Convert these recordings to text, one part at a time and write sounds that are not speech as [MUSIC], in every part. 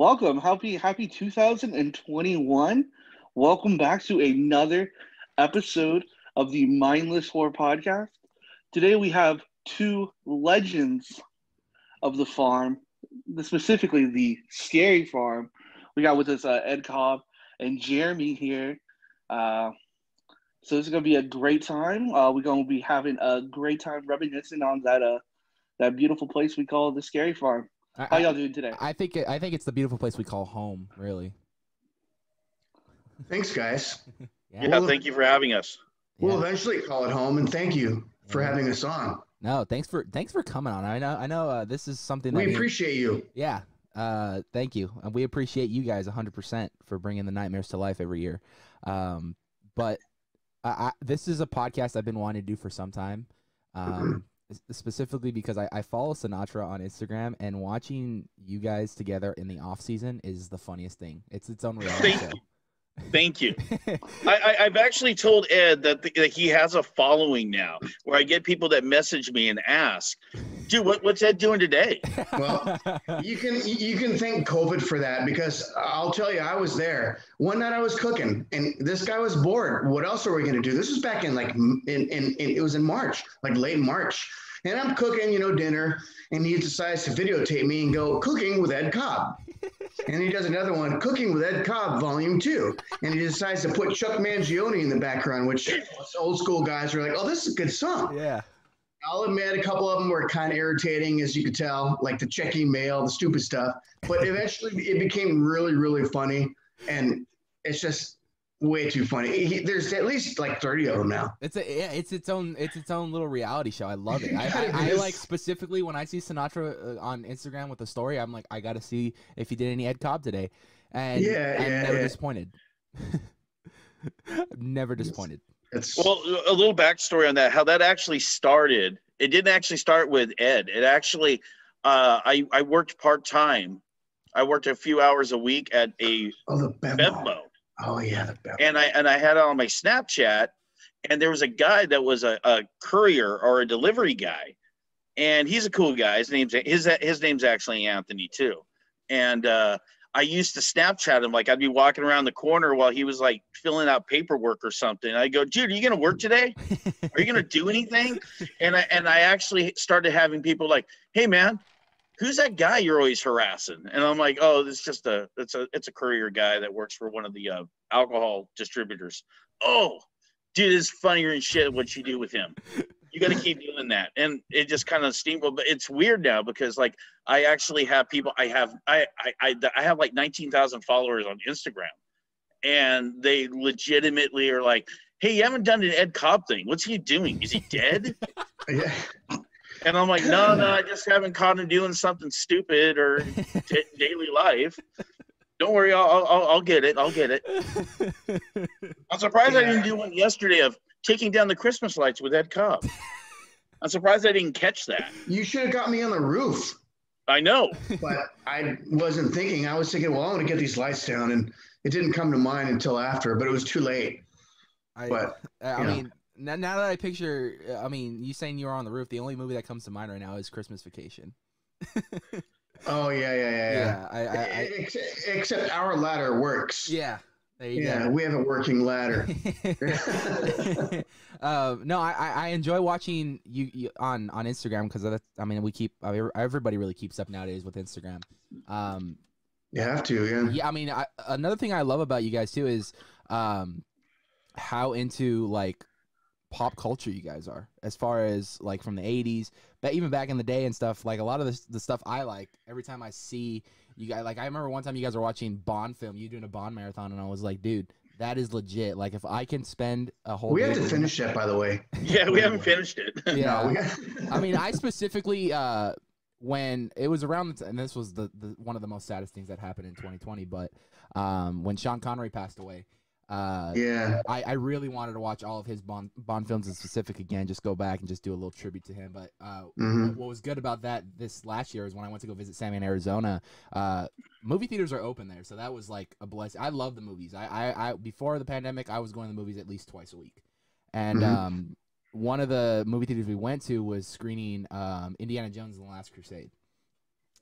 welcome. Happy happy 2021. Welcome back to another episode of the Mindless Horror Podcast. Today we have two legends of the farm, specifically the Scary Farm. We got with us uh, Ed Kobb and Jeremy here. Uh, so this is gonna be a great time. Uh, we're gonna be having a great time reminiscing on that uh that beautiful place we call the Scary Farm. I, How y'all doing today? I think I think it's the beautiful place we call home. Really. Thanks, guys. [LAUGHS] Yeah. Yeah, thank you for having us. We'll Yeah. eventually call it home, and thank you for Yeah. having us on. No, thanks for thanks for coming on. I know I know uh, this is something that We me- appreciate you. Yeah. Uh, thank you. And we appreciate you guys 100% for bringing the nightmares to life every year. Um, but I, I, this is a podcast I've been wanting to do for some time. Um, s- specifically because I, I follow Sinatra on Instagram and watching you guys together in the off season is the funniest thing. It's its own reality Thank show. Thank you. [LAUGHS] I, I, I've actually told Ed that, the, that he has a following now, where I get people that message me and ask, "Dude, what, what's Ed doing today?" Well, You can you can thank COVID for that because I'll tell you, I was there one night. I was cooking, and this guy was bored. What else are we going to do? This was back in like in, in, in it was in March, like late March, and I'm cooking, you know, dinner, and he decides to videotape me and go cooking with Ed Kobb. And he does another one, Cooking with Ed Kobb, Volume Two. And he decides to put Chuck Mangione in the background, which old school guys are like, oh, this is a good song. yeah. I'll admit a couple of them were kind of irritating, as you could tell, like the checking mail, the stupid stuff. But eventually it became really, really funny. And it's just way too funny. He, there's at least like 30 of them now. It's a yeah, it's its own it's its own little reality show. I love it. I, [LAUGHS] I, I like specifically when I see Sinatra uh, on Instagram with a story, I'm like, I got to see if he did any Ed Kobb today, and Yeah, I'm yeah, never yeah. disappointed. [LAUGHS] Never disappointed. It's Well, a little backstory on that. How that actually started. It didn't actually start with Ed. It actually, uh, I I worked part time. I worked a few hours a week at a oh the Bevmo. Oh yeah, the and I and I had it on my Snapchat, and there was a guy that was a, a courier or a delivery guy, and he's a cool guy. His name's his his name's actually Anthony too, and uh, I used to Snapchat him like I'd be walking around the corner while he was like filling out paperwork or something. I go, dude, are you gonna work today? Are you gonna do anything? [LAUGHS] And I and I actually started having people like, hey man. Who's that guy you're always harassing? And I'm like, oh, it's just a, it's a, it's a courier guy that works for one of the uh, alcohol distributors. Oh, dude, it's funnier and shit what you do with him. You got to keep doing that, and it just kind of steamrolled. But it's weird now because like I actually have people. I have I I I, I have like nineteen thousand followers on Instagram, and they legitimately are like, "Hey, you haven't done an Ed Kobb thing. What's he doing? Is he dead?" [LAUGHS] yeah. And I'm like, "No, no, I just haven't caught him doing something stupid or [LAUGHS] da- daily life." Don't worry, I'll, I'll I'll get it. I'll get it. [LAUGHS] I'm surprised I didn't do one yesterday of taking down the Christmas lights with Ed Kobb. I'm surprised I didn't catch that. You should have got me on the roof. I know. But I wasn't thinking. I was thinking, well, I want to get these lights down, and it didn't come to mind until after. But it was too late. I, But, I you know. mean, now, now that I picture, I mean, you saying you were on the roof, the only movie that comes to mind right now is Christmas Vacation. [LAUGHS] Oh yeah, yeah, yeah, yeah. I, I, I Ex- Except our ladder works. yeah. There you Yeah, go. we have a working ladder. [LAUGHS] [LAUGHS] um, no, I, I I enjoy watching you, you on on Instagram because I mean we keep everybody really keeps up nowadays with Instagram. Um, You have to, yeah. yeah, I mean I, another thing I love about you guys too is um, how into like pop culture you guys are as far as like from the 80s but even back in the day and stuff like a lot of the, the stuff i like every time i see you guys like i remember one time you guys were watching bond film you doing a bond marathon and i was like dude that is legit like if i can spend a whole We have to finish that, by the way. [LAUGHS] Yeah, we haven't finished it. [LAUGHS] yeah No, we I mean, I specifically uh, when it was around, the t- and this was the, the one of the most saddest things that happened in 2020. But um, when Sean Connery passed away, uh, yeah. I, I really wanted to watch all of his Bond Bond films in specific again, just go back and just do a little tribute to him. But uh, Mhm. what, what was good about that this last year is when I went to go visit Sammy in Arizona. Uh, movie theaters are open there, so that was like a blessing. I love the movies. I, I, I before the pandemic, I was going to the movies at least twice a week, and Mhm. um, one of the movie theaters we went to was screening um, Indiana Jones and the Last Crusade.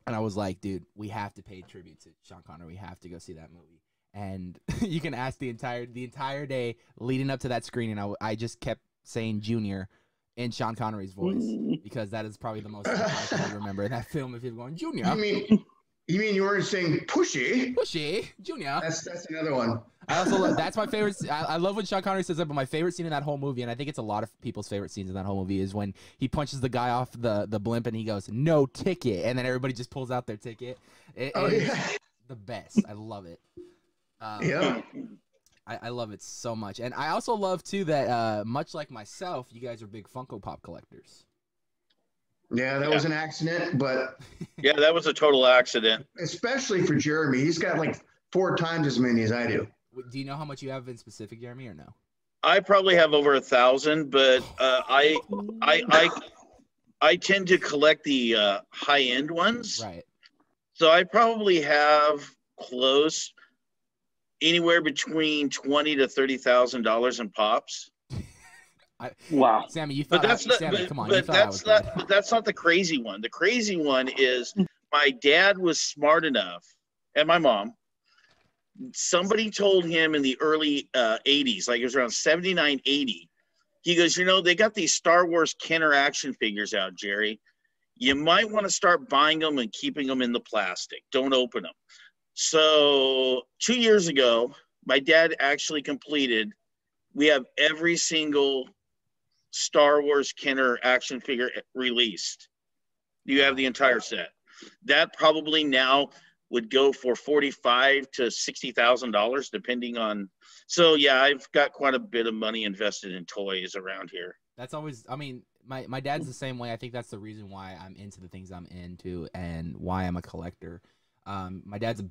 and I was like, dude, we have to pay tribute to Sean Connery. We have to go see that movie. And [LAUGHS] you can ask the entire the entire day leading up to that screening. I just kept saying Junior in Sean Connery's voice [LAUGHS] because that is probably the most I remember in that film. If you're going Junior, You mean you mean you weren't saying pushy? pushy Junior. That's that's another one. I also love, that's my favorite. I, I love when Sean Connery says that, but my favorite scene in that whole movie, and I think it's a lot of people's favorite scenes in that whole movie, is when he punches the guy off the the blimp and he goes no ticket, and then everybody just pulls out their ticket. It Oh is yeah. the best. I love it. Um, Yeah. I, I love it so much, and I also love too that uh, much like myself, you guys are big Funko Pop collectors. Yeah, that was an accident, but [LAUGHS] Yeah, that was a total accident. especially for Jeremy, he's got like four times as many as I do. Do you know how much you have in specific, Jeremy, or no? I probably have over a thousand, but uh, I, I, I, I tend to collect the uh, high end ones. Right. So I probably have close anywhere between twenty to thirty thousand dollars in pops. [LAUGHS] Wow. Sammy, you thought But that's I, not. Sammy, But, come on, but that's was not. good. But that's not the crazy one. The crazy one is my dad was smart enough, and my mom. Somebody told him in the early uh, 80s, like it was around 79, 80. He goes, You know, they got these Star Wars Kenner action figures out, Jerry. You might want to start buying them and keeping them in the plastic. Don't open them. So, two years ago, my dad actually completed, we have every single Star Wars Kenner action figure released. You have the entire set. That probably now would go for forty-five to sixty thousand dollars, depending on. So yeah, I've got quite a bit of money invested in toys around here. That's always. I mean, my my dad's the same way. I think that's the reason why I'm into the things I'm into and why I'm a collector. Um, my dad's a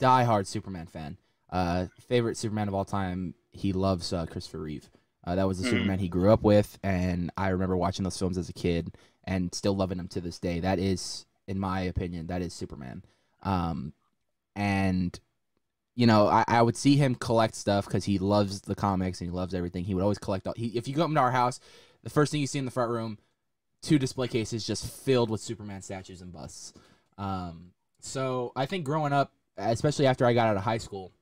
diehard Superman fan. Uh, favorite Superman of all time. He loves uh, Christopher Reeve. Uh, that was the Mhm. Superman he grew up with, and I remember watching those films as a kid and still loving him to this day. That is, in my opinion, that is Superman. Um, and you know, I, I would see him collect stuff because he loves the comics and he loves everything. He would always collect all. He, if you go up into our house, the first thing you see in the front room, two display cases just filled with Superman statues and busts. Um, so I think growing up, especially after I got out of high school,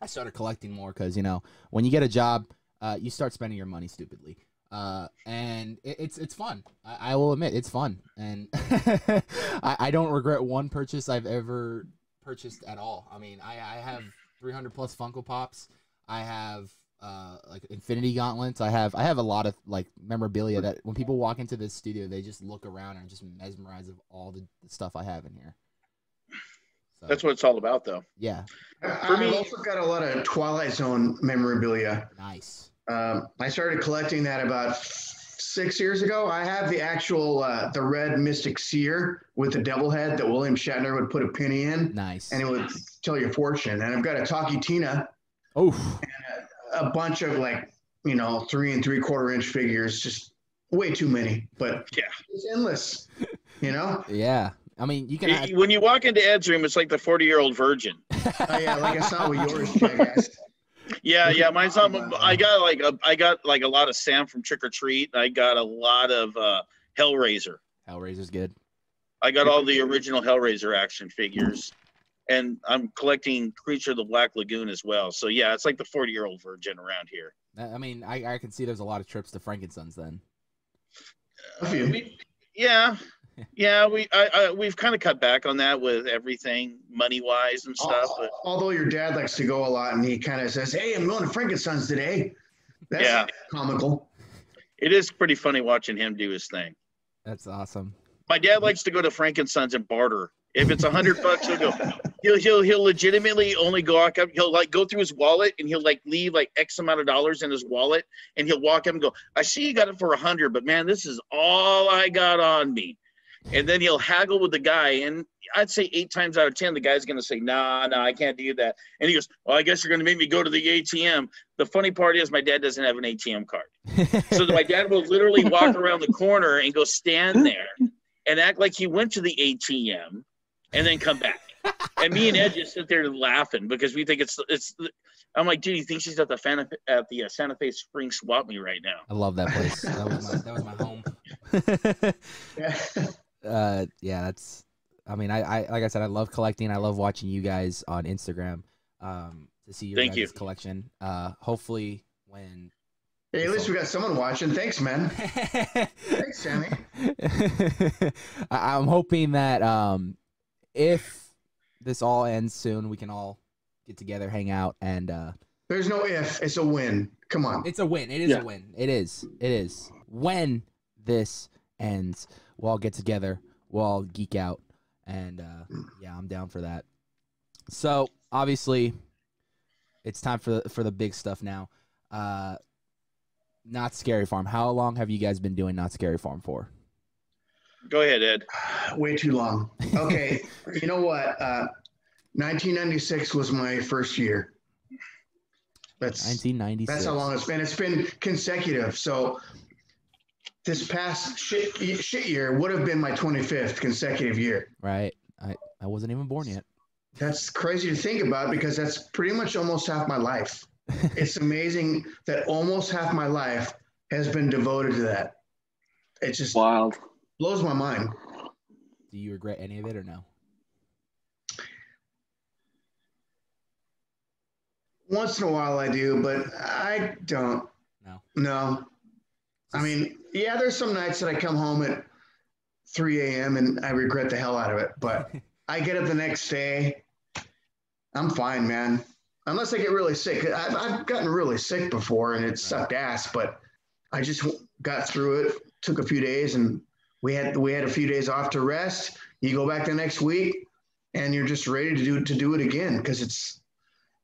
I started collecting more because you know when you get a job, uh, you start spending your money stupidly. Uh, and it, it's it's fun. I, I will admit it's fun, and [LAUGHS] I, I don't regret one purchase I've ever purchased at all. I mean, I, I have 300 plus Funko Pops. I have uh, like Infinity Gauntlets. I have I have a lot of like memorabilia that when people walk into this studio, they just look around and just mesmerized of all the stuff I have in here. So, That's what it's all about, though. yeah, For me- I've also got a lot of Twilight Zone memorabilia. nice. Um, I started collecting that about six years ago. I have the actual uh, the red Mystic Seer with the devil head that William Shatner would put a penny in, Nice. and it would tell your fortune. And I've got a Talkie Tina, Oh, And a bunch of like you know three and three quarter inch figures, just way too many, but Yeah. it's endless. You know? [LAUGHS] yeah. I mean, you can. Y- Add, When you walk into Ed's room, it's like the forty-year-old virgin. [LAUGHS] Oh yeah, like I saw with yours, jackass. Yeah, yeah. Mine's on. I got like a, I got like a lot of Sam from Trick or Treat. I got a lot of uh, Hellraiser. Hellraiser's good. I got all the original Hellraiser action figures, and I'm collecting Creature of the Black Lagoon as well. So yeah, it's like the 40 year old virgin around here. I I mean, I, I can see there's a lot of trips to Frankenstein's then. A few. We, yeah, yeah. We I, I we've kind of cut back on that with everything money wise and stuff. But Although your dad likes to go a lot, and he kind of says, "Hey, I'm going to Frankenstein's today." That's Yeah. comical. it is pretty funny watching him do his thing. That's awesome. My dad likes to go to Frankenstein's and barter. If it's a hundred bucks, he'll go. He'll he'll he'll legitimately only go walk up. He'll like go through his wallet and he'll like leave like X amount of dollars in his wallet, and he'll walk up and go. I see you got it for a hundred, but man, this is all I got on me. And then he'll haggle with the guy, and I'd say eight times out of ten, the guy's gonna say, Nah, nah, I can't do that. And he goes, Well, I guess you're gonna make me go to the ATM. The funny part is, my dad doesn't have an ATM card. [LAUGHS] So my dad will literally walk around the corner and go stand there and act like he went to the ATM and then come back. And me and Ed just sit there laughing because we think it's it's. I'm like, dude, he thinks he's at the Santa at the uh, Santa Fe Spring Swap Meet right now. I love that place. That was my that was my home. Yeah. [LAUGHS] uh, yeah, that's. I mean, I, I like I said, I love collecting. I love watching you guys on Instagram um, to see your Thank guys' you. collection. Uh, hopefully, when Hey, at least we got someone watching. Thanks, man. Thanks, Sammy. [LAUGHS] I- I'm hoping that um, if this all ends soon, we can all get together, hang out, and uh, There's no if. It's a win. Come on. it's a win. It is Yeah. a win. It is. It is. When this ends, we'll all get together. We'll all geek out, and uh, yeah, I'm down for that. So obviously, it's time for the, for the big stuff now. Uh, Knott's scary farm. How long have you guys been doing Knott's scary farm for? Go ahead, Ed. [SIGHS] Way too long. Okay. [LAUGHS] you know what? Uh, 1996 was my first year. That's 1996. that's how long it's been. It's been consecutive. So this past shit, shit year would have been my 25th consecutive year. Right. I, I wasn't even born yet. That's crazy to think about because that's pretty much almost half my life. [LAUGHS] it's amazing that almost half my life has been devoted to that. It just Wild. blows my mind. Do you regret any of it or no? Once in a while I do, but I don't. No. No. I mean, yeah, there's some nights that I come home at 3 a.m. and I regret the hell out of it, but [LAUGHS] I get up the next day. I'm fine, man. Unless I get really sick. I've, I've gotten really sick before and it sucked ass, but I just got through it. Took a few days and we had we had a few days off to rest. You go back the next week and you're just ready to do to do it again because it's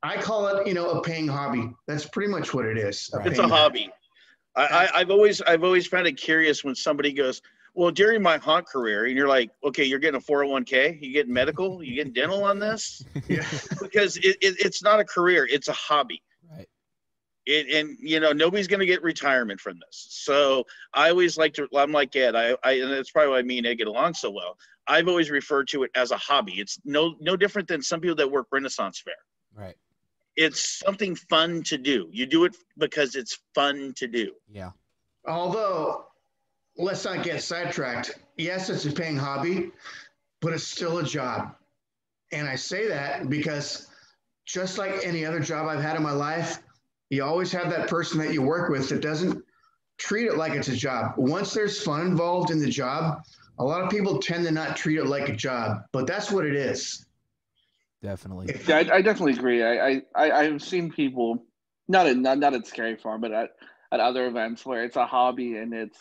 I call it, you know, a paying hobby. That's pretty much what it is. Right. It's a paying- hobby. I, I, I've always I've always found it curious when somebody goes, well, during my haunt career, and you're like, okay, you're getting a 401k, you getting medical, you getting dental on this, [LAUGHS] Yeah. because it, it, it's not a career, it's a hobby. Right. It, and you know nobody's going to get retirement from this. So I always like to. I'm like Ed. I, I and that's probably why me and Ed get along so well. I've always referred to it as a hobby. It's no no different than some people that work Renaissance Fair. Right. It's something fun to do. You do it because it's fun to do. Yeah. Although, let's not get sidetracked. Yes, it's a paying hobby, but it's still a job. And I say that because just like any other job I've had in my life, you always have that person that you work with that doesn't treat it like it's a job. Once there's fun involved in the job, a lot of people tend to not treat it like a job, but that's what it is. Definitely. Yeah, I, I definitely agree. I, I, I've seen people, not at not, not at Scary Farm, but at, at other events where it's a hobby and it's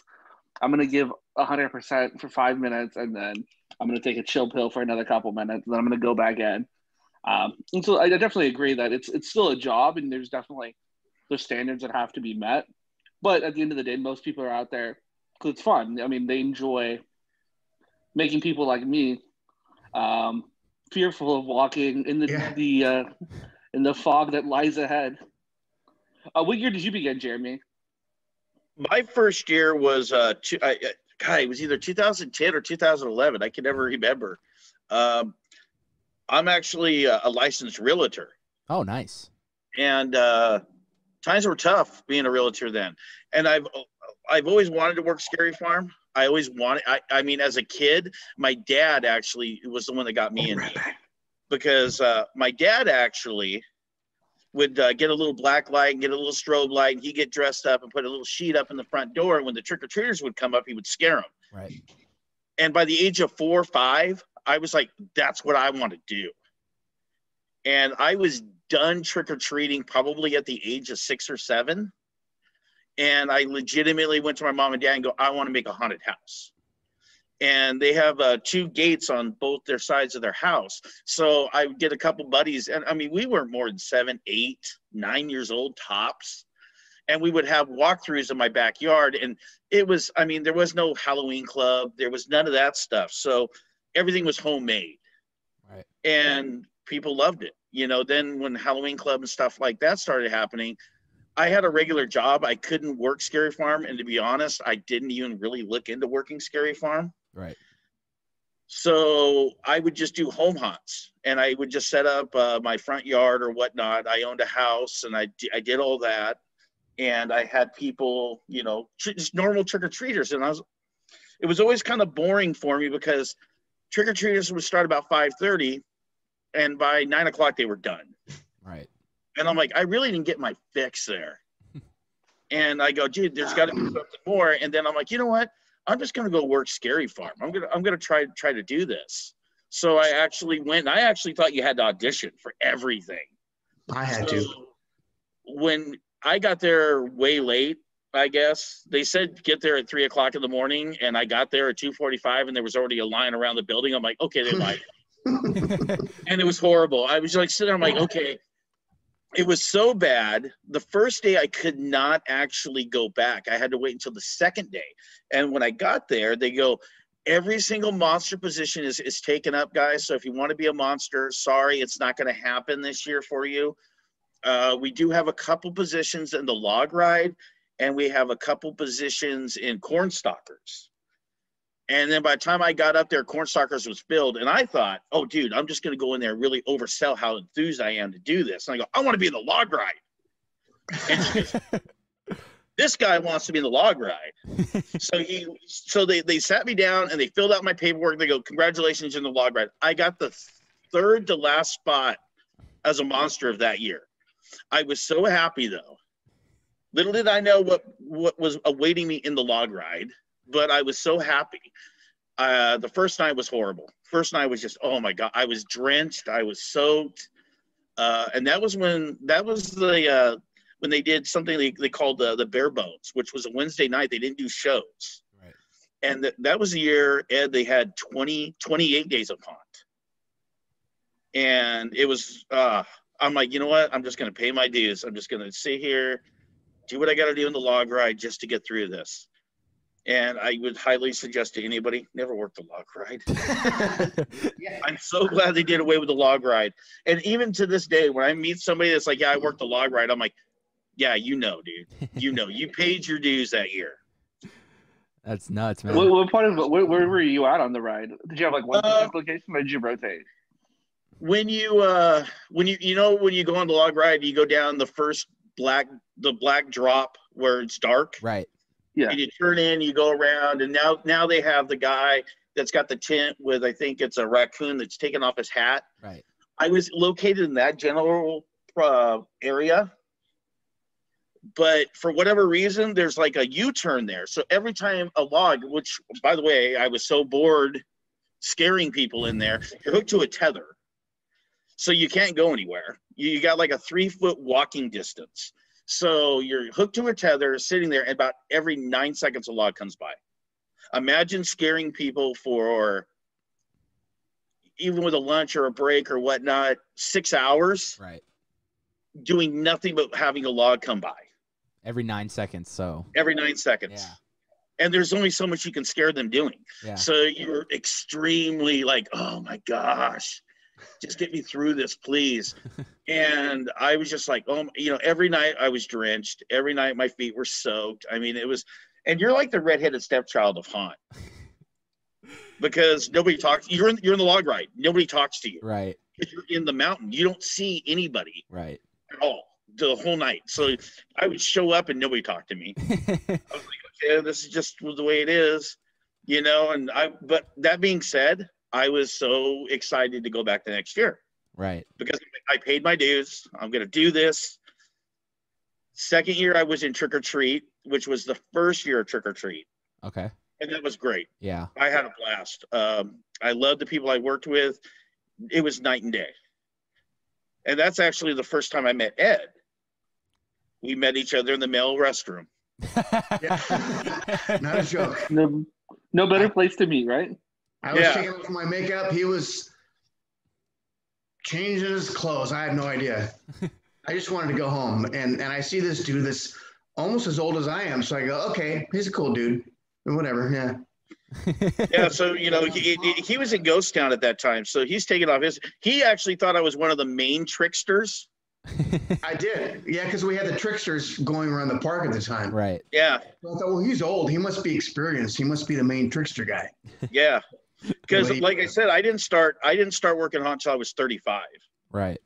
I'm gonna give hundred percent for five minutes and then I'm gonna take a chill pill for another couple minutes and then I'm gonna go back in. Um, and so I definitely agree that it's it's still a job and there's definitely there's standards that have to be met. But at the end of the day, most people are out there because it's fun. I mean, they enjoy making people like me um, fearful of walking in the Yeah. the uh, in the fog that lies ahead. Uh, what year did you begin, Jeremy? My first year was uh, two, I, I- God, it was either 2010 or 2011. I can never remember. Um, I'm actually a, a licensed realtor, Oh, nice. and uh, times were tough being a realtor then. And I've I've always wanted to work Scary Farm. I always wanted. I, I mean, as a kid, my dad actually was the one that got me in because uh, my dad actually would uh, get a little black light and get a little strobe light, and he'd get dressed up and put a little sheet up in the front door. And when the trick or treaters would come up, he would scare them. Right. And by the age of four or five, I was like, that's what I want to do. And I was done trick or treating probably at the age of six or seven. And I legitimately went to my mom and dad and go, I want to make a haunted house. And they have uh, two gates on both their sides of their house. So I would get a couple buddies. And I mean, we were more than seven, eight, nine years old tops. And we would have walkthroughs in my backyard. And it was, I mean, there was no Halloween club, there was none of that stuff. So everything was homemade Right. and people loved it. You know, then when Halloween Club and stuff like that started happening, I had a regular job. I couldn't work Scary Farm. And to be honest, I didn't even really look into working Scary Farm. Right. So I would just do home hunts, and I would just set up uh, my front yard or whatnot. I owned a house and I, d- I did all that. And I had people, you know, just normal trick or treaters. And I was, it was always kind of boring for me because trick or treaters would start about five thirty, and by nine o'clock they were done. Right. And I'm like, I really didn't get my fix there. [LAUGHS] and I go, dude, there's got to be something more. And then I'm like, you know what? I'm just gonna go work Scary Farm. I'm gonna I'm gonna try try to do this. So I actually went. I actually thought you had to audition for everything. I had So to. When I got there way late, I guess they said get there at three o'clock in the morning, and I got there at two forty-five, and there was already a line around the building. I'm like, okay, they [LAUGHS] lied, and it was horrible. I was like sitting there, I'm like, [LAUGHS] okay. It was so bad. The first day I could not actually go back. I had to wait until the second day. And when I got there, they go, every single monster position is, is taken up, guys. So if you want to be a monster, sorry, it's not going to happen this year for you. Uh, we do have a couple positions in the log ride, and we have a couple positions in corn stalkers. And then by the time I got up there, corn stalkers was filled, and I thought, oh, dude, I'm just going to go in there and really oversell how enthused I am to do this. And I go, I want to be in the log ride. And she goes, [LAUGHS] this guy wants to be in the log ride. So he, so they they sat me down and they filled out my paperwork. They go, congratulations in the log ride. I got the third to last spot as a monster of that year. I was so happy though. Little did I know what what was awaiting me in the log ride, but I was so happy. Uh, the first night was horrible. First night was just oh my god, I was drenched, I was soaked, uh, and that was when that was the uh, when they did something they, they called the the bare bones, which was a Wednesday night. They didn't do shows, Right. and th- that was the year Ed they had 20 28 days of haunt, and it was uh, I'm like you know what I'm just gonna pay my dues. I'm just gonna sit here, do what I got to do in the log ride just to get through this. And I would highly suggest to anybody never work the log ride. [LAUGHS] I'm so glad they did away with the log ride. And even to this day, when I meet somebody that's like, "Yeah, I worked the log ride," I'm like, "Yeah, you know, dude. You know, you [LAUGHS] paid your dues that year." That's nuts, man. What, what part of where, where were you at on the ride? Did you have like one Uh, location or did you rotate? When you uh when you you know when you go on the log ride, you go down the first black the black drop where it's dark. Right. Yeah. And you turn in, you go around, and now now they have the guy that's got the tent with I think it's a raccoon that's taken off his hat. Right. I was located in that general uh, area, but for whatever reason, there's like a U-turn there. So every time a log, which by the way, I was so bored scaring people in there, you're hooked to a tether, so you can't go anywhere. You, you got like a three-foot walking distance. So you're hooked to a tether, sitting there, and about every nine seconds, a log comes by. Imagine scaring people for even with a lunch or a break or whatnot, six hours Right. doing nothing but having a log come by Every nine seconds. So. every nine seconds. Yeah. And there's only so much you can scare them doing. Yeah. So you're extremely like, oh my gosh, just get me through this, please. [LAUGHS] and I was just like, oh, you know, every night I was drenched. Every night my feet were soaked. I mean, it was, and you're like the redheaded stepchild of haunt [LAUGHS] because nobody talks. You're in, you're in the log ride. Nobody talks to you. Right. You're in the mountain. You don't see anybody Right. at all the whole night. So I would show up and nobody talked to me. [LAUGHS] I was like, okay, this is just the way it is, you know. And I, but that being said, I was so excited to go back the next year right. because I paid my dues. I'm going to do this. Second year, I was in trick or treat, which was the first year of trick or treat, Okay. and that was great. Yeah. I had a blast. Um, I loved the people I worked with. It was night and day. And that's actually the first time I met Ed. We met each other in the male restroom. Yeah. [LAUGHS] [LAUGHS] Not a joke. No, no better place to meet, right? I was Yeah. taking off my makeup. He was changing his clothes. I had no idea. [LAUGHS] I just wanted to go home, and and I see this dude that's almost as old as I am. So I go, okay, he's a cool dude. Whatever. Yeah. [LAUGHS] Yeah, so you know, he, he, he was in Ghost Town at that time, so he's taking off his. He actually thought I was one of the main tricksters. I did. Yeah, because we had the tricksters going around the park at the time. right. Yeah, So I thought, well, he's old. He must be experienced. He must be the main trickster guy. yeah. Because, like I said, I didn't start. I didn't start working haunt until I was 35. Right.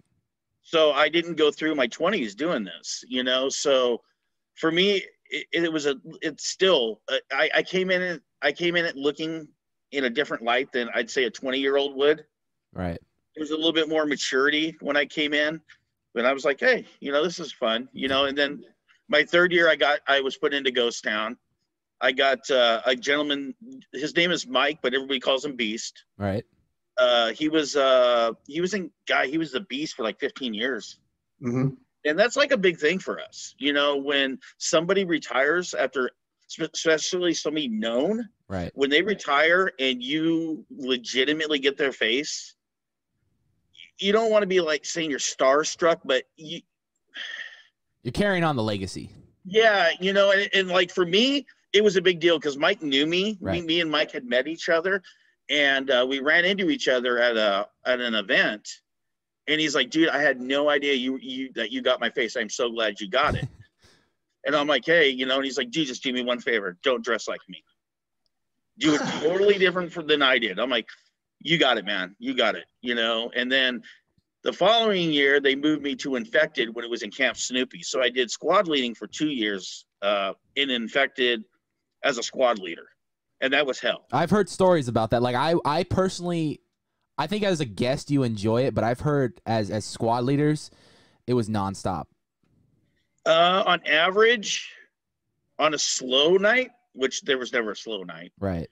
So I didn't go through my 20s doing this. You know, so for me, it, it was a. It's still. uh, I I came in it. I came in it looking in a different light than I'd say a 20 year old would. Right. There was a little bit more maturity when I came in, but I was like, hey, you know, this is fun, you know. And then my third year, I got I was put into Ghost Town. I got uh, a gentleman. His name is Mike, but everybody calls him Beast. Right. Uh, he was uh, he was in guy. He was the Beast for like 15 years. hmm and that's like a big thing for us you know when somebody retires after especially somebody known Right. when they retire and you legitimately get their face you don't want to be like saying you're starstruck but you You're carrying on the legacy. yeah you know and, and like for me it was a big deal because mike knew me. Right. me, me and mike had met each other and uh, we ran into each other at a at an event. And he's like dude i had no idea you you that you got my face. I'm so glad you got it. [LAUGHS] And i'm like hey you know and he's like dude just do me one favor. Don't dress like me. Do it [LAUGHS] totally different from, than i did. I'm like you got it man. You got it you know? And then the following year they moved me to infected when it was in camp snoopy. So i did squad leading for two years uh, in infected as a squad leader and that was hell I've heard stories about that. Like I, I personally, I think as a guest you enjoy it, but I've heard as as squad leaders, it was nonstop. uh, on average on a slow night which there was never a slow night Right.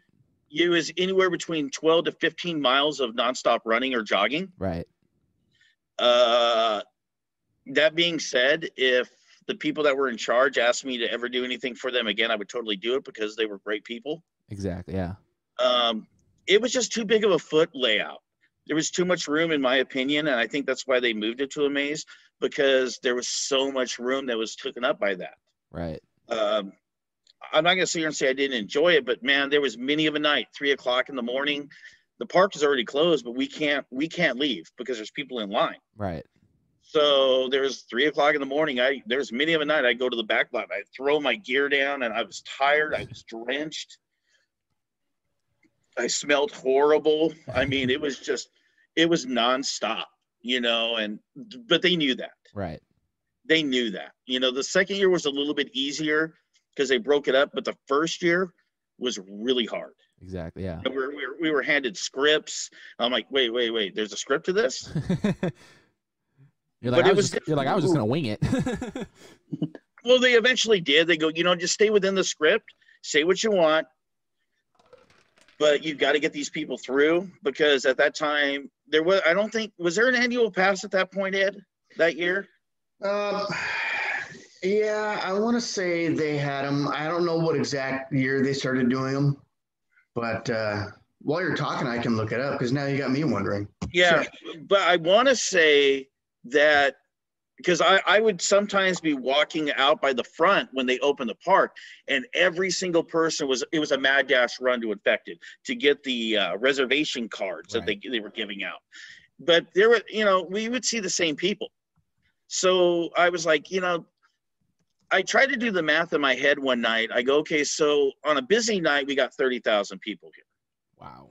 it was anywhere between 12 to 15 miles of nonstop running or jogging Right. Uh, that being said, if the people that were in charge asked me to ever do anything for them again, I would totally do it because they were great people. Exactly. Yeah. Um, it was just too big of a foot layout. There was too much room, in my opinion, and I think that's why they moved it to a maze because there was so much room that was taken up by that. Right. Um, I'm not gonna sit here and say I didn't enjoy it, but man, there was many of a night, three o'clock in the morning. The park is already closed, but we can't we can't leave because there's people in line. Right. So there's three o'clock in the morning. I there's many of a night I go to the back lot. I throw my gear down, and I was tired. I was drenched. I smelled horrible. I mean, it was just it was nonstop, you know. And but they knew that. Right. They knew that. You know, the second year was a little bit easier because they broke it up, but the first year was really hard. Exactly. Yeah. We were, we were, we were handed scripts. I'm like, wait, wait, wait. There's a script to this. [LAUGHS] you're like But I it was, was just, you're like I was just gonna wing it. [LAUGHS] Well, they eventually did. They go, you know, just stay within the script, say what you want, but you've got to get these people through because at that time there was, I don't think, was there an annual pass at that point, Ed, that year? Um, yeah, I want to say they had them. I don't know what exact year they started doing them, but uh, while you're talking, I can look it up because now you got me wondering. Yeah, but I want to say that because I, I would sometimes be walking out by the front when they opened the park, and every single person was it was a mad dash run to infected to get the uh, reservation cards that they they were giving out. But there were you know we would see the same people, so I was like you know. I tried to do the math in my head one night. I go, okay, so on a busy night, we got 30,000 people here wow.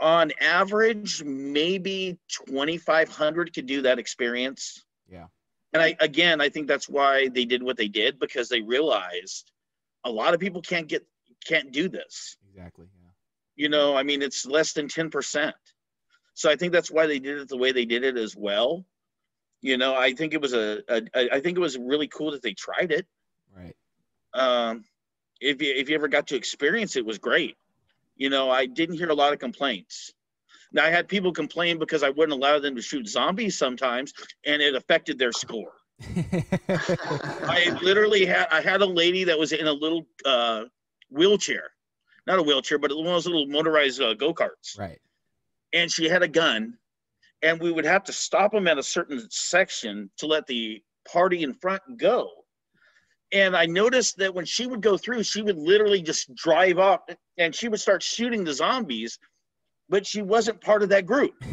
On average, maybe 2,500 could do that experience. Yeah. And I, again, I think that's why they did what they did because they realized a lot of people can't get, can't do this. Exactly. Yeah. You know, I mean, it's less than 10%. So I think that's why they did it the way they did it as well. You know, I think it was a, a I think it was really cool that they tried it. Right. Um, if you, if you ever got to experience it, it was great. You know, I didn't hear a lot of complaints. Now I had people complain because I wouldn't allow them to shoot zombies sometimes, and it affected their score. [LAUGHS] I literally had I had a lady that was in a little uh, wheelchair, not a wheelchair, but one of those little motorized uh, go karts, right. and she had a gun, and we would have to stop them at a certain section to let the party in front go. And I noticed that when she would go through, she would literally just drive up and she would start shooting the zombies, but she wasn't part of that group. [LAUGHS]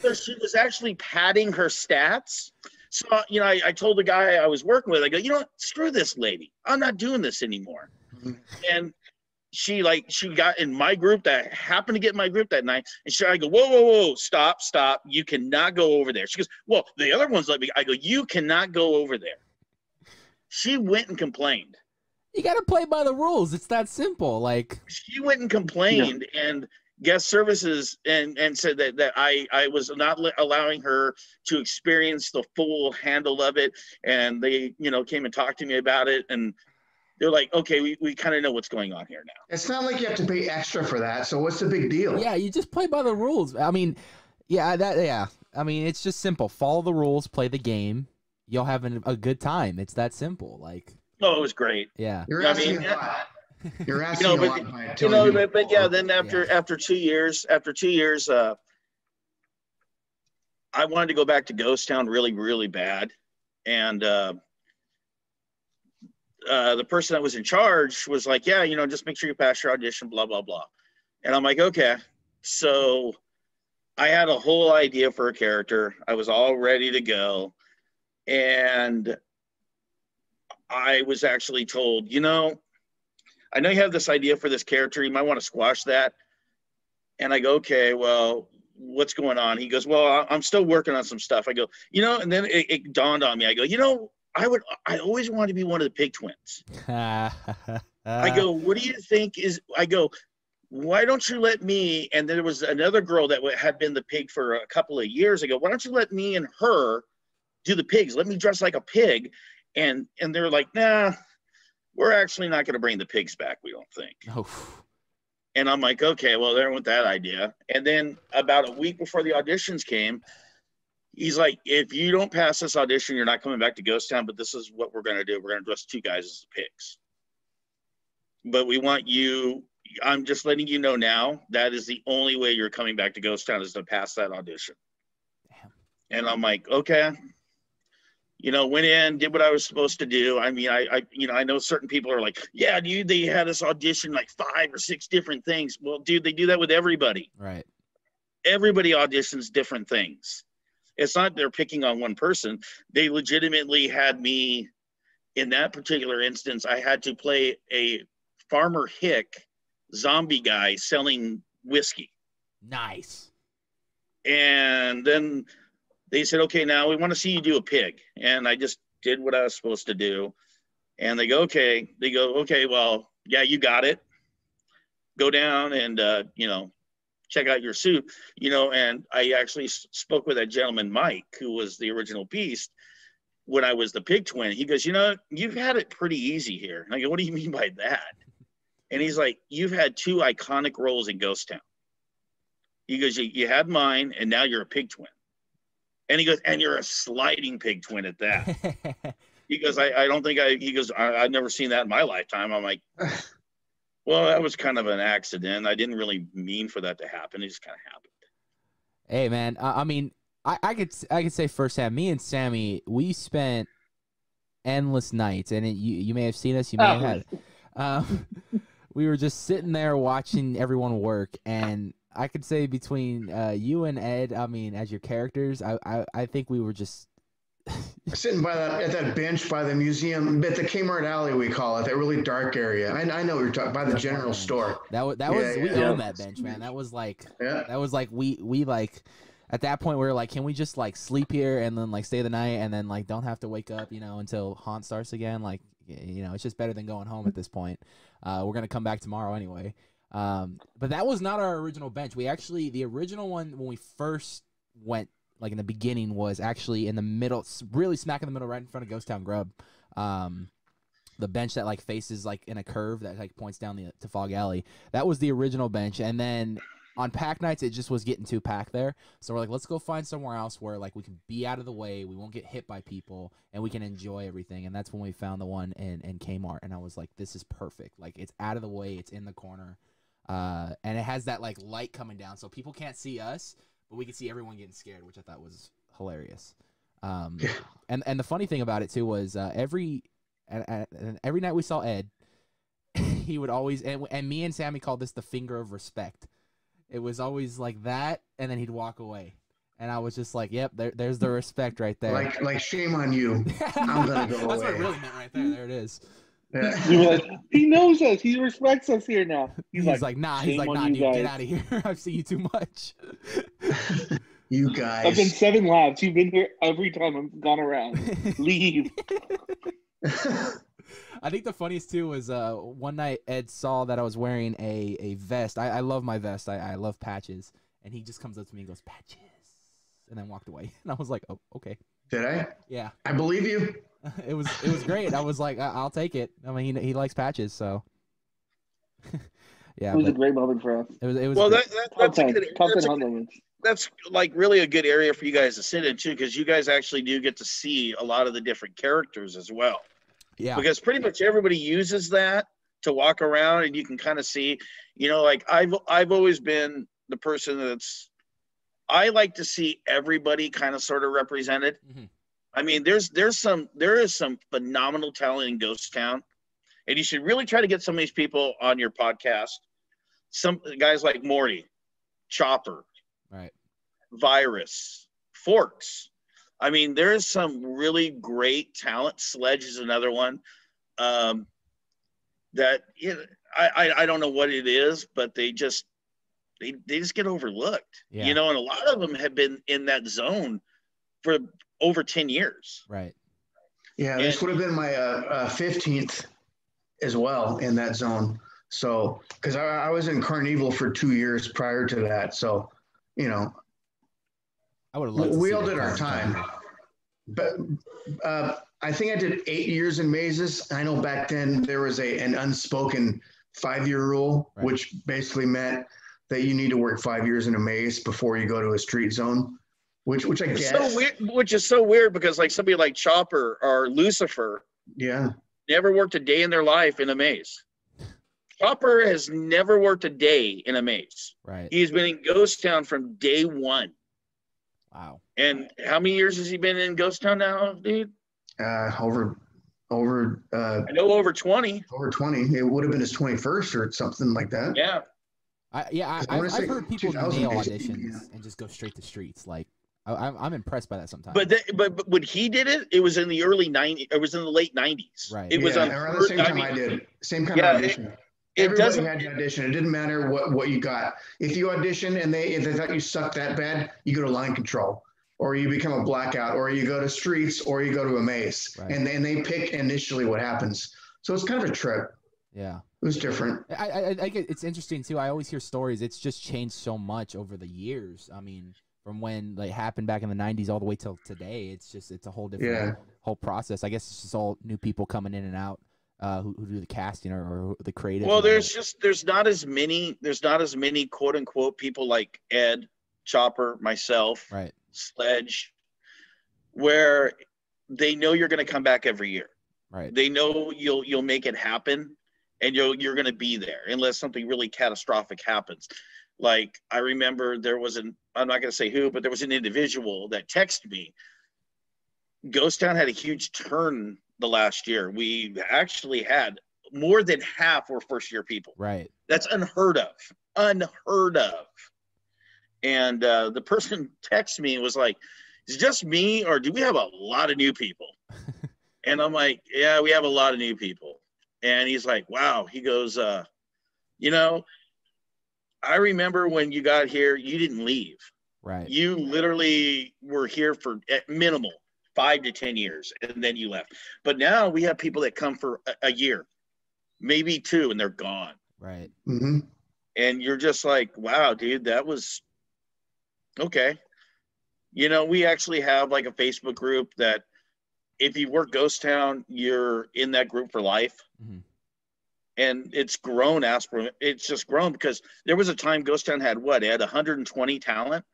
So she was actually padding her stats. So, you know, I, I told the guy I was working with, I go, you know what, screw this lady. I'm not doing this anymore. Mhm. And she like she got in my group that happened to get in my group that night. And she I go, whoa, whoa, whoa, stop, stop. You cannot go over there. She goes, Well, the other ones let me. I go, you cannot go over there. She went and complained. You got to play by the rules. It's that simple. Like she went and complained and guest services and and said that that I I was not li- allowing her to experience the full handle of it and they you know came and talked to me about it and they're like okay we, we kind of know what's going on here now It's not like you have to pay extra for that. So what's the big deal? yeah, you just play by the rules. I mean, yeah, that yeah. I mean, it's just simple. Follow the rules, play the game. You'll having a good time. It's that simple. Like oh it was great yeah. You're I asking mean, a lot. [LAUGHS] You're you asking know a but lot you know me but, but yeah then Yeah. after after two years after two years uh I wanted to go back to Ghost Town really really bad and uh uh, the person that was in charge was like, yeah, you know, just make sure you pass your audition, blah, blah, blah. And I'm like, okay. So I had a whole idea for a character. I was all ready to go. And I was actually told, you know, I know you have this idea for this character. You might want to squash that. And I go, okay, well, what's going on? He goes, well, I'm still working on some stuff. I go, you know, and then it, it dawned on me. I go, you know, I would, I always wanted to be one of the pig twins. I go, [LAUGHS] what do you think is? I go, why don't you let me? And there was another girl that had been the pig for a couple of years ago. Why don't you let me and her do the pigs? Let me dress like a pig. And and they're like, nah, we're actually not going to bring the pigs back. We don't think. Oh, And I'm like, okay, well, there went that idea. And then about a week before the auditions came, he's like, if you don't pass this audition, you're not coming back to Ghost Town. But this is what we're going to do. We're going to dress two guys as the pigs. But we want you. I'm just letting you know now. That is the only way you're coming back to Ghost Town is to pass that audition. Damn. And I'm like, okay. You know, went in, did what I was supposed to do. I mean, I, I, you know, I know certain people are like, yeah, dude, they had us audition like five or six different things. Well, dude, they do that with everybody. right. Everybody auditions different things. It's not they're picking on one person. They legitimately had me in that particular instance. I had to play a farmer hick zombie guy selling whiskey. Nice. And then they said, okay, now we want to see you do a pig. And I just did what I was supposed to do. And they go, okay. They go, okay, well, yeah, you got it. Go down and, uh, you know, check out your suit, you know. And I actually spoke with that gentleman, Mike, who was the original beast when I was the pig twin. He goes, you know, you've had it pretty easy here. And I go, what do you mean by that? And he's like, you've had two iconic roles in Ghost Town. He goes, you, you had mine, and now you're a pig twin. And he goes, and you're a sliding pig twin at that. [LAUGHS] He goes, I, I don't think I, he goes, I, I've never seen that in my lifetime. I'm like, [LAUGHS] well, that was kind of an accident. I didn't really mean for that to happen. It just kind of happened. Hey man, I, I mean, I, I could I could say firsthand. Me and Sammy, we spent endless nights, and it, you you may have seen us. You may have had. Um, [LAUGHS] we were just sitting there watching everyone work, and I could say between uh, you and Ed, I mean, as your characters, I I, I think we were just [LAUGHS] Sitting by that at that bench by the museum, at the Kmart alley, we call it, that really dark area. I, I know what you're talking by the general store. that was that Yeah, was we yeah. owned that bench, man. That was like Yeah. that was like we we like at that point we were like, can we just like sleep here and then like stay the night and then like don't have to wake up, you know, until haunt starts again? Like, you know, it's just better than going home at this point. Uh, we're gonna come back tomorrow anyway. Um, but that was not our original bench. We actually the original one when we first went like in the beginning was actually in the middle, really smack in the middle, right in front of Ghost Town Grub. Um, the bench that like faces like in a curve that like points down the to Fog Alley. That was the original bench, and then on pack nights it just was getting too packed there. So we're like, let's go find somewhere else where like we can be out of the way, we won't get hit by people, and we can enjoy everything. And that's when we found the one in in Kmart, and I was like, this is perfect. Like it's out of the way, it's in the corner, uh, and it has that like light coming down, so people can't see us, but we can see everyone getting scared, which I thought was hilarious. Um, Yeah. and and the funny thing about it too was uh, every and, and, every night we saw Ed, [LAUGHS] he would always and, and me and Sammy called this the finger of respect. It was always like that, and then he'd walk away, and I was just like, "Yep, there, there's the respect right there." Like like shame on you. [LAUGHS] I'm gonna go That's what it really meant right there. There it is. Yeah. We were like, he knows us. He respects us here now. [LAUGHS] He's, He's, like, "Nah." He's like, "Nah, you dude, get out of here. [LAUGHS] I've seen you too much." [LAUGHS] you guys. I've been seven laps. You've been here every time I've gone around. Leave. I think the funniest too was uh one night Ed saw that I was wearing a a vest. I, I love my vest. I, I love patches, and he just comes up to me and goes patches, and then walked away. And I was like, oh okay, Did I? yeah. I believe you. [LAUGHS] it was it was great. I was like, I- I'll take it. I mean, he he likes patches, so [LAUGHS] yeah. it was a great moment for us. it was it was Well, that, that, Top that's, a good, that's, a good- that's like really a good area for you guys to sit in too, because you guys actually do get to see a lot of the different characters as well. yeah because pretty much everybody uses that to walk around and you can kind of see you know like i've i've always been the person that's i like to see everybody kind of sort of represented Mhm. I mean there's there's some there is some phenomenal talent in ghost town and you should really try to get some of these people on your podcast some guys like morty chopper right. virus forks i mean there's some really great talent sledge is another one um, that you know, I, I i don't know what it is but they just they, they just get overlooked Yeah. you know and a lot of them have been in that zone for over 10 years Right. Yeah, this would have been my uh, uh, 15th as well in that zone. So, because I, I was in Carnival for two years prior to that. So, you know, I would have loved. to we all did our Colin time. But uh, I think I did eight years in mazes. I know back then there was a an unspoken five year rule, Right. which basically meant that you need to work five years in a maze before you go to a street zone. Which, which I guess, so weird which is so weird because like somebody like chopper or lucifer yeah, never worked a day in their life in a maze chopper has never worked a day in a maze Right. He's been in Ghost Town from day one. Wow. And how many years has he been in Ghost Town now, dude? uh, over, over, uh, I know over 20. over 20. It would have been his 21st or something like that. Yeah. I yeah. I, I I've, wanna I've say heard people nail auditions yeah. and just go straight to streets. Like I, I'm I'm impressed by that sometimes. But, th- but but when he did it, it was in the early 90s. It was in the late 90s. Right. It was on around the same time I, mean, did. Same kind Yeah, of audition. It Everybody doesn't. had to audition. It didn't matter what, what you got. If you audition and they if they thought you sucked that bad, you go to line control, or you become a blackout, or you go to streets, or you go to a maze, Right. and and they pick initially what happens. So it's kind of a trip. yeah. It was different. I, I, I think it's interesting too. I always hear stories. It's just changed so much over the years. I mean, from when like happened back in the '90s all the way till today, it's just it's a whole different Yeah. whole process. I guess it's just all new people coming in and out uh, who, who do the casting or, or the creative. Well, there's that. just there's not as many there's not as many quote unquote people like Ed, Chopper, myself, right, Sledge, where they know you're going to come back every year. right, They know you'll you'll make it happen, and you'll you're going to be there unless something really catastrophic happens. Like I remember there was an I'm not going to say who, but there was an individual that texted me. Ghost Town had a huge turn the last year. We actually had more than half were first year people. right. That's unheard of. Unheard of. And uh, the person texted me and was like, "Is it just me, or do we have a lot of new people?" [LAUGHS] and I'm like, "Yeah, we have a lot of new people." And he's like, "Wow." He goes, uh, "You know, I remember when you got here, you didn't leave. Right. You literally were here for at minimal five to ten years, and then you left. But now we have people that come for a, a year, maybe two, and they're gone." Right. hmm and you're just like, wow, dude, that was okay. You know, we actually have like a Facebook group that if you work Ghost Town, you're in that group for life. Mhm. And it's grown, Aspirin. It's just grown because there was a time Ghost Town had what? It had 120 talent.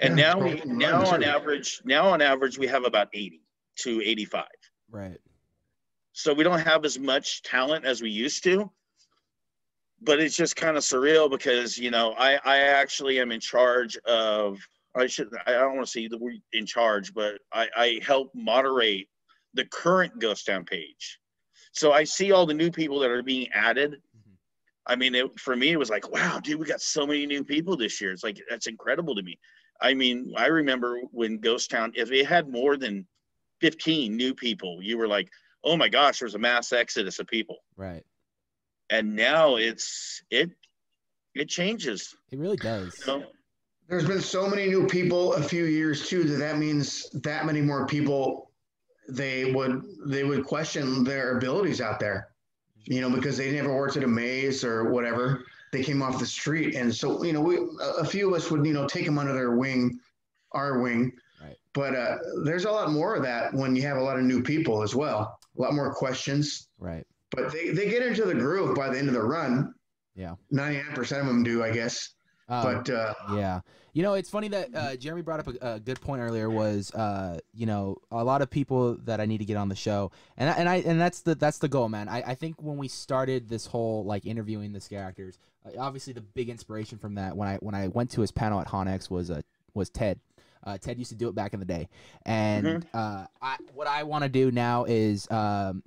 And Yeah, now we now on average, now on average, we have about 80 to 85 Right. so we don't have as much talent as we used to but it's just kind of surreal because you know i i actually am in charge of i should i don't want to say the word in charge but i i help moderate the current ghost town page so i see all the new people that are being added Mhm. i mean it, for me it was like wow dude we got so many new people this year it's like that's incredible to me i mean i remember when ghost town if it had more than 15 new people you were like oh my gosh there's a mass exodus of people Right. and now it's it it changes It really does. you know? There's been so many new people a few years too that that means that many more people they would they would question their abilities out there, you know, because they never worked at a maze or whatever. They came off the street, and so you know, we a few of us would you know take them under their wing, our wing. Right. But uh, there's a lot more of that when you have a lot of new people as well. A lot more questions. Right. But they, they get into the groove by the end of the run. Yeah. 99% of them do, I guess. Um, But uh, Yeah, you know, it's funny that uh, Jeremy brought up a, a good point earlier. Was uh, you know, a lot of people that I need to get on the show, and I- and I and that's the that's the goal, man. I, I think when we started this whole like interviewing these characters, uh, obviously the big inspiration from that when I when I went to his panel at Honex was uh, was Ted. Uh, Ted used to do it back in the day, and uh, I, what I want to do now is um,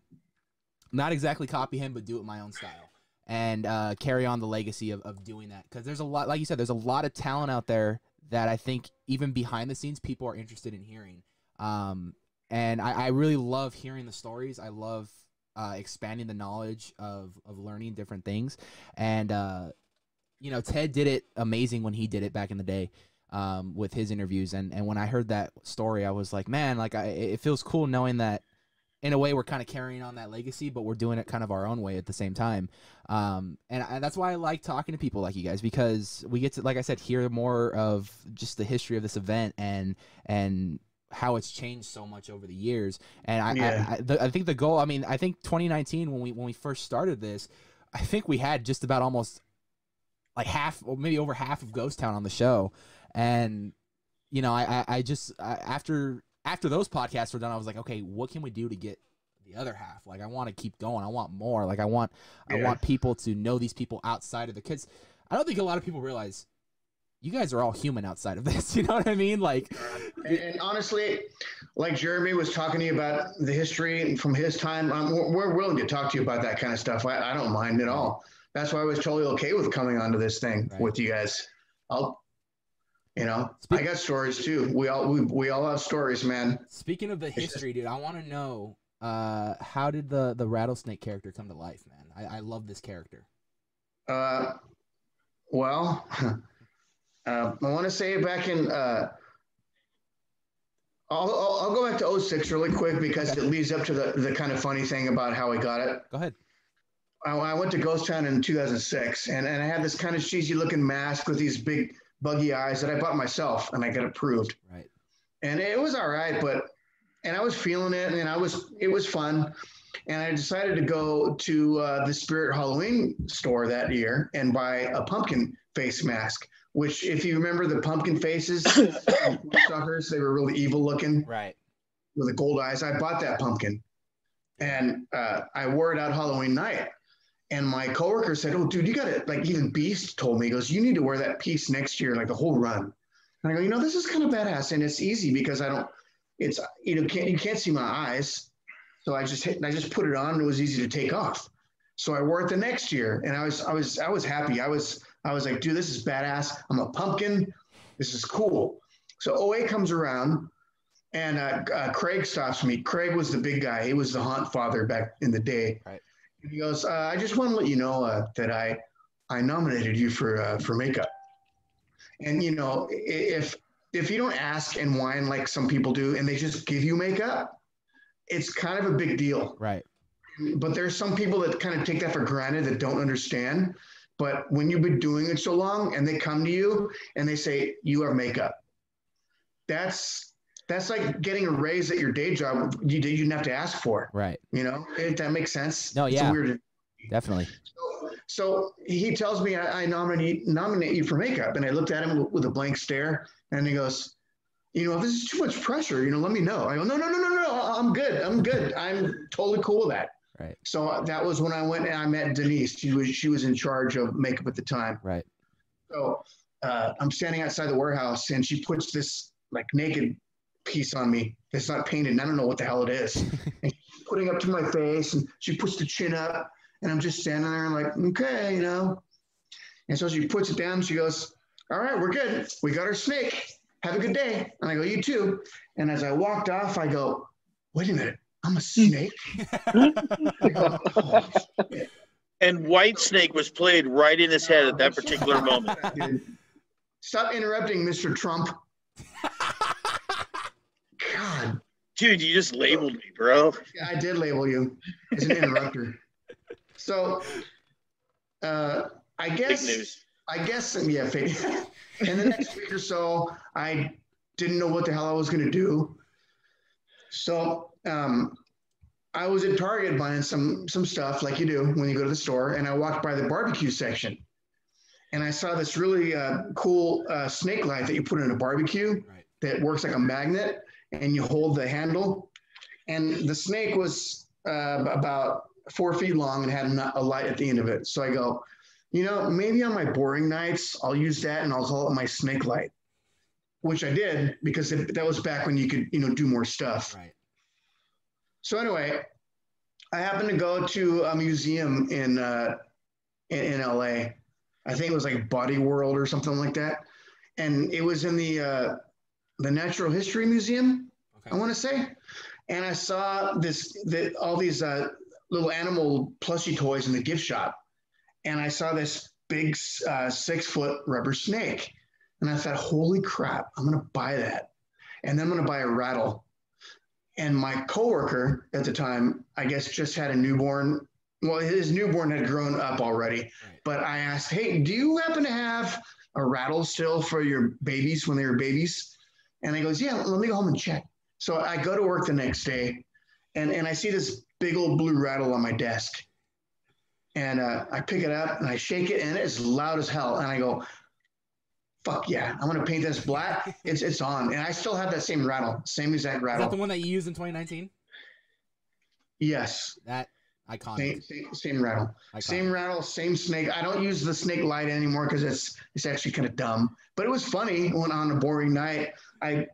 not exactly copy him, but do it my own style and uh, carry on the legacy of, of doing that. Because there's a lot, like you said, there's a lot of talent out there that I think even behind the scenes people are interested in hearing. Um, and I, I really love hearing the stories. I love uh, expanding the knowledge of of learning different things. And uh, you know, Ted did it amazing when he did it back in the day um, with his interviews. And and when I heard that story, I was like, man, like I, it feels cool knowing that in a way we're kind of carrying on that legacy, but we're doing it kind of our own way at the same time. Um, and, and that's why I like talking to people like you guys because we get to, like I said, hear more of just the history of this event and and how it's changed so much over the years. And I Yeah. I, I, the, I think the goal. I mean, I think 2019 when we when we first started this, I think we had just about almost like half or maybe over half of Ghost Town on the show, and you know, I I, I just after after those podcasts were done, I was like, okay, what can we do to get the other half? Like, I want to keep going. I want more. Like, I want I want people to know these people outside of the kids. I don't think a lot of people realize you guys are all human outside of [LAUGHS] this. You know what I mean? Like, and, and honestly, like Jeremy was talking to you about the history from his time, um, we're, we're willing to talk to you about that kind of stuff. I, I don't mind at all. That's why I was totally okay with coming onto this thing Right. with you guys. I'll, you know, Speak- I got stories too. We all we, we all have stories, man. speaking of the history, dude, I want to know uh, how did the the rattlesnake character come to life, man? I, I love this character. Uh, well, [LAUGHS] uh, I want to say back in. Uh, I'll, I'll, I'll go back to 06 really quick because it leads up to the, the kind of funny thing about how I got it. Go ahead. I, I went to Ghost Town in 2006, and, and I had this kind of cheesy looking mask with these big buggy eyes that I bought myself, and I got approved. Right. And it was all right, but and I was feeling it, and I was it was fun, and I decided to go to uh, the Spirit Halloween store that year and buy a pumpkin face mask. Which, if you remember the pumpkin faces, [COUGHS] suckers, they were really evil looking Right. with the gold eyes. I bought that pumpkin, and uh, I wore it out Halloween night. And my coworker said, "Oh, dude, you got to like." Even Beast told me, he "goes, you need to wear that piece next year, like the whole run." And I go, "You know, this is kind of badass, and it's easy because I don't. It's you know, can't you can't see my eyes, so I just hit I just put it on. and It was easy to take off. So I wore it the next year, and I was I was I was happy. I was I was like, dude, this is badass. I'm a pumpkin. This is cool. So OA comes around, and uh, uh, Craig stops me. Craig was the big guy. He was the haunt father back in the day. Right. And he goes, uh, I just want to let you know uh, that I I nominated you for uh, for makeup. And you know, if if you don't ask and whine like some people do, and they just give you makeup, it's kind of a big deal Right. but there's some people that kind of take that for granted that don't understand. But when you've been doing it so long and they come to you and they say, you have makeup, that's that's like getting a raise at your day job you, you didn't have to ask for. It. Right. You know, if that makes sense. No, It's yeah. weird. Definitely. So he tells me I, I nominate nominate you for makeup, and I looked at him with a blank stare, and he goes, "You know, if this is too much pressure, you know, let me know." I go, "No, no, no, no, no, I'm good. I'm good. I'm totally cool with that." Right. So that was when I went and I met Denise. She was she was in charge of makeup at the time. Right. So uh, I'm standing outside the warehouse, and she puts this like naked piece on me. It's not painted, and I don't know what the hell it is. [LAUGHS] and she's putting up to my face, and she puts the chin up, and I'm just standing there, and like, okay, you know. And so she puts it down. And she goes, "All right, we're good. We got our snake. Have a good day." And I go, "You too." And as I walked off, I go, "Wait a minute, I'm a snake." [LAUGHS] I go, "Oh, And White Snake was played right in his head at that particular moment. Stop interrupting, Mr. Trump. God. Dude, you just labeled me, bro. Yeah, I did label you as an interrupter. so, uh, I guess. I guess yeah. fake- In the next week or so, I didn't know what the hell I was going to do. So um, I was at Target buying some some stuff like you do when you go to the store, and I walked by the barbecue section, and I saw this really uh, cool uh, snake light that you put in a barbecue Right. that works like a magnet, and you hold the handle, and the snake was uh, about four feet long and had a light at the end of it. So I go, you know, maybe on my boring nights, I'll use that and I'll call it my snake light, which I did because it, that was back when you could, you know, do more stuff. Right. So anyway, I happened to go to a museum in uh, in, in LA. I think it was like Body World or something like that, and it was in the uh, the Natural History Museum. I want to say, and I saw this that all these uh, little animal plushie toys in the gift shop, and I saw this big uh, six foot rubber snake, and I thought, holy crap, I'm gonna buy that, and then I'm gonna buy a rattle. And my coworker at the time, I guess, just had a newborn. Well, his newborn had grown up already, Right. but I asked, hey, do you happen to have a rattle still for your babies when they were babies? And he goes, yeah, let me go home and check. So I go to work the next day and, and I see this big old blue rattle on my desk. And uh, I pick it up and I shake it and it's loud as hell. And I go, fuck yeah, I'm going to paint this black. It's, it's on. And I still have that same rattle, same exact Is rattle. that the one that you used in 2019? yes. That iconic. Same, same, same rattle. iconic. Same rattle, same snake. I don't use the snake light anymore because it's it's actually kind of dumb. But it was funny when on a boring night, I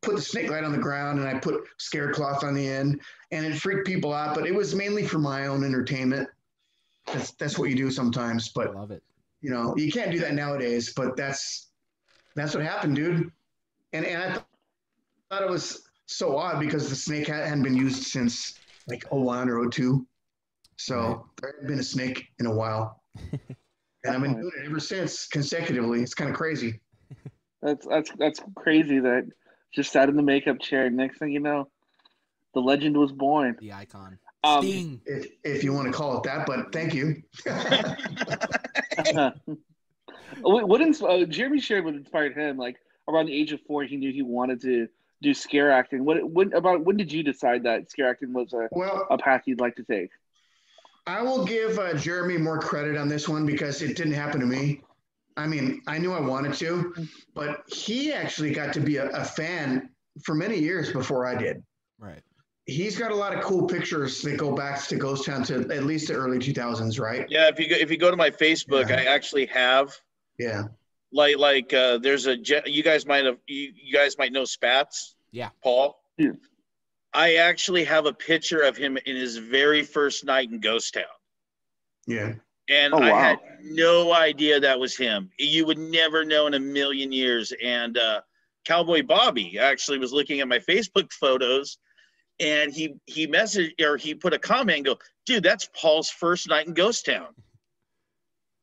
put the snake light on the ground and I put scare cloth on the end, and it freaked people out. But it was mainly for my own entertainment. That's that's what you do sometimes. But I love it. you know you can't do that nowadays. But that's that's what happened, dude. And and I th- thought it was so odd because the snake ha- hadn't been used since like 01 or 02. So Right. there hadn't been a snake in a while. [LAUGHS] and I've been doing it ever since consecutively. It's kind of crazy. That's that's that's crazy. That just sat in the makeup chair. Next thing you know, the legend was born. The icon. Um, Sting. If, if you want to call it that, but thank you. [LAUGHS] what what ins- uh, Jeremy shared what inspired him? Like around the age of four, he knew he wanted to do scare acting. What when about when did you decide that scare acting was a, well, a path you'd like to take? I will give uh, Jeremy more credit on this one because it didn't happen to me. I mean, I knew I wanted to, but he actually got to be a, a fan for many years before I did. Right. He's got a lot of cool pictures that go back to Ghost Town to at least the early 2000s, right? Yeah, if you go, if you go to my Facebook, Yeah. I actually have Yeah. like like uh, there's a you guys might have you, you guys might know Spats. Yeah. Paul. Yeah. I actually have a picture of him in his very first night in Ghost Town. Yeah. And Oh, I had no idea that was him. You would never know in a million years. And uh, Cowboy Bobby actually was looking at my Facebook photos, and he he messaged or he put a comment and go, "Dude, that's Paul's first night in Ghost Town."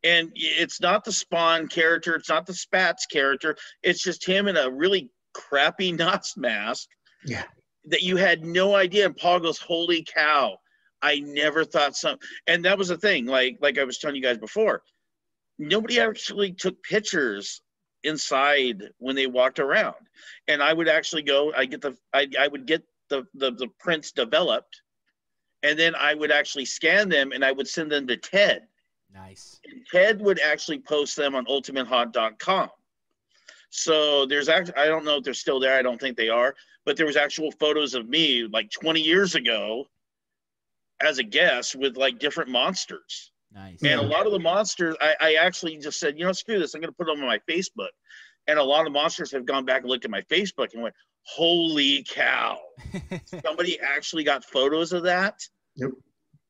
And it's not the Spawn character, it's not the Spats character. It's just him in a really crappy [LAUGHS] Knott's mask. Yeah. That you had no idea. And Paul goes, "Holy cow!" I never thought some, and that was the thing. Like like I was telling you guys before, nobody actually took pictures inside when they walked around, and I would actually go. I get the I I would get the the, the prints developed, and then I would actually scan them and I would send them to Ted. Nice. Ted would actually post them on ultimatehot.com. So there's actually, I don't know if they're still there. I don't think they are, but there was actual photos of me like 20 years ago as a guest with like different monsters. Nice. And a lot of the monsters, I, I actually just said, you know, screw this. I'm going to put them on my Facebook. And a lot of monsters have gone back and looked at my Facebook and went, holy cow. [LAUGHS] Somebody actually got photos of that. Yep.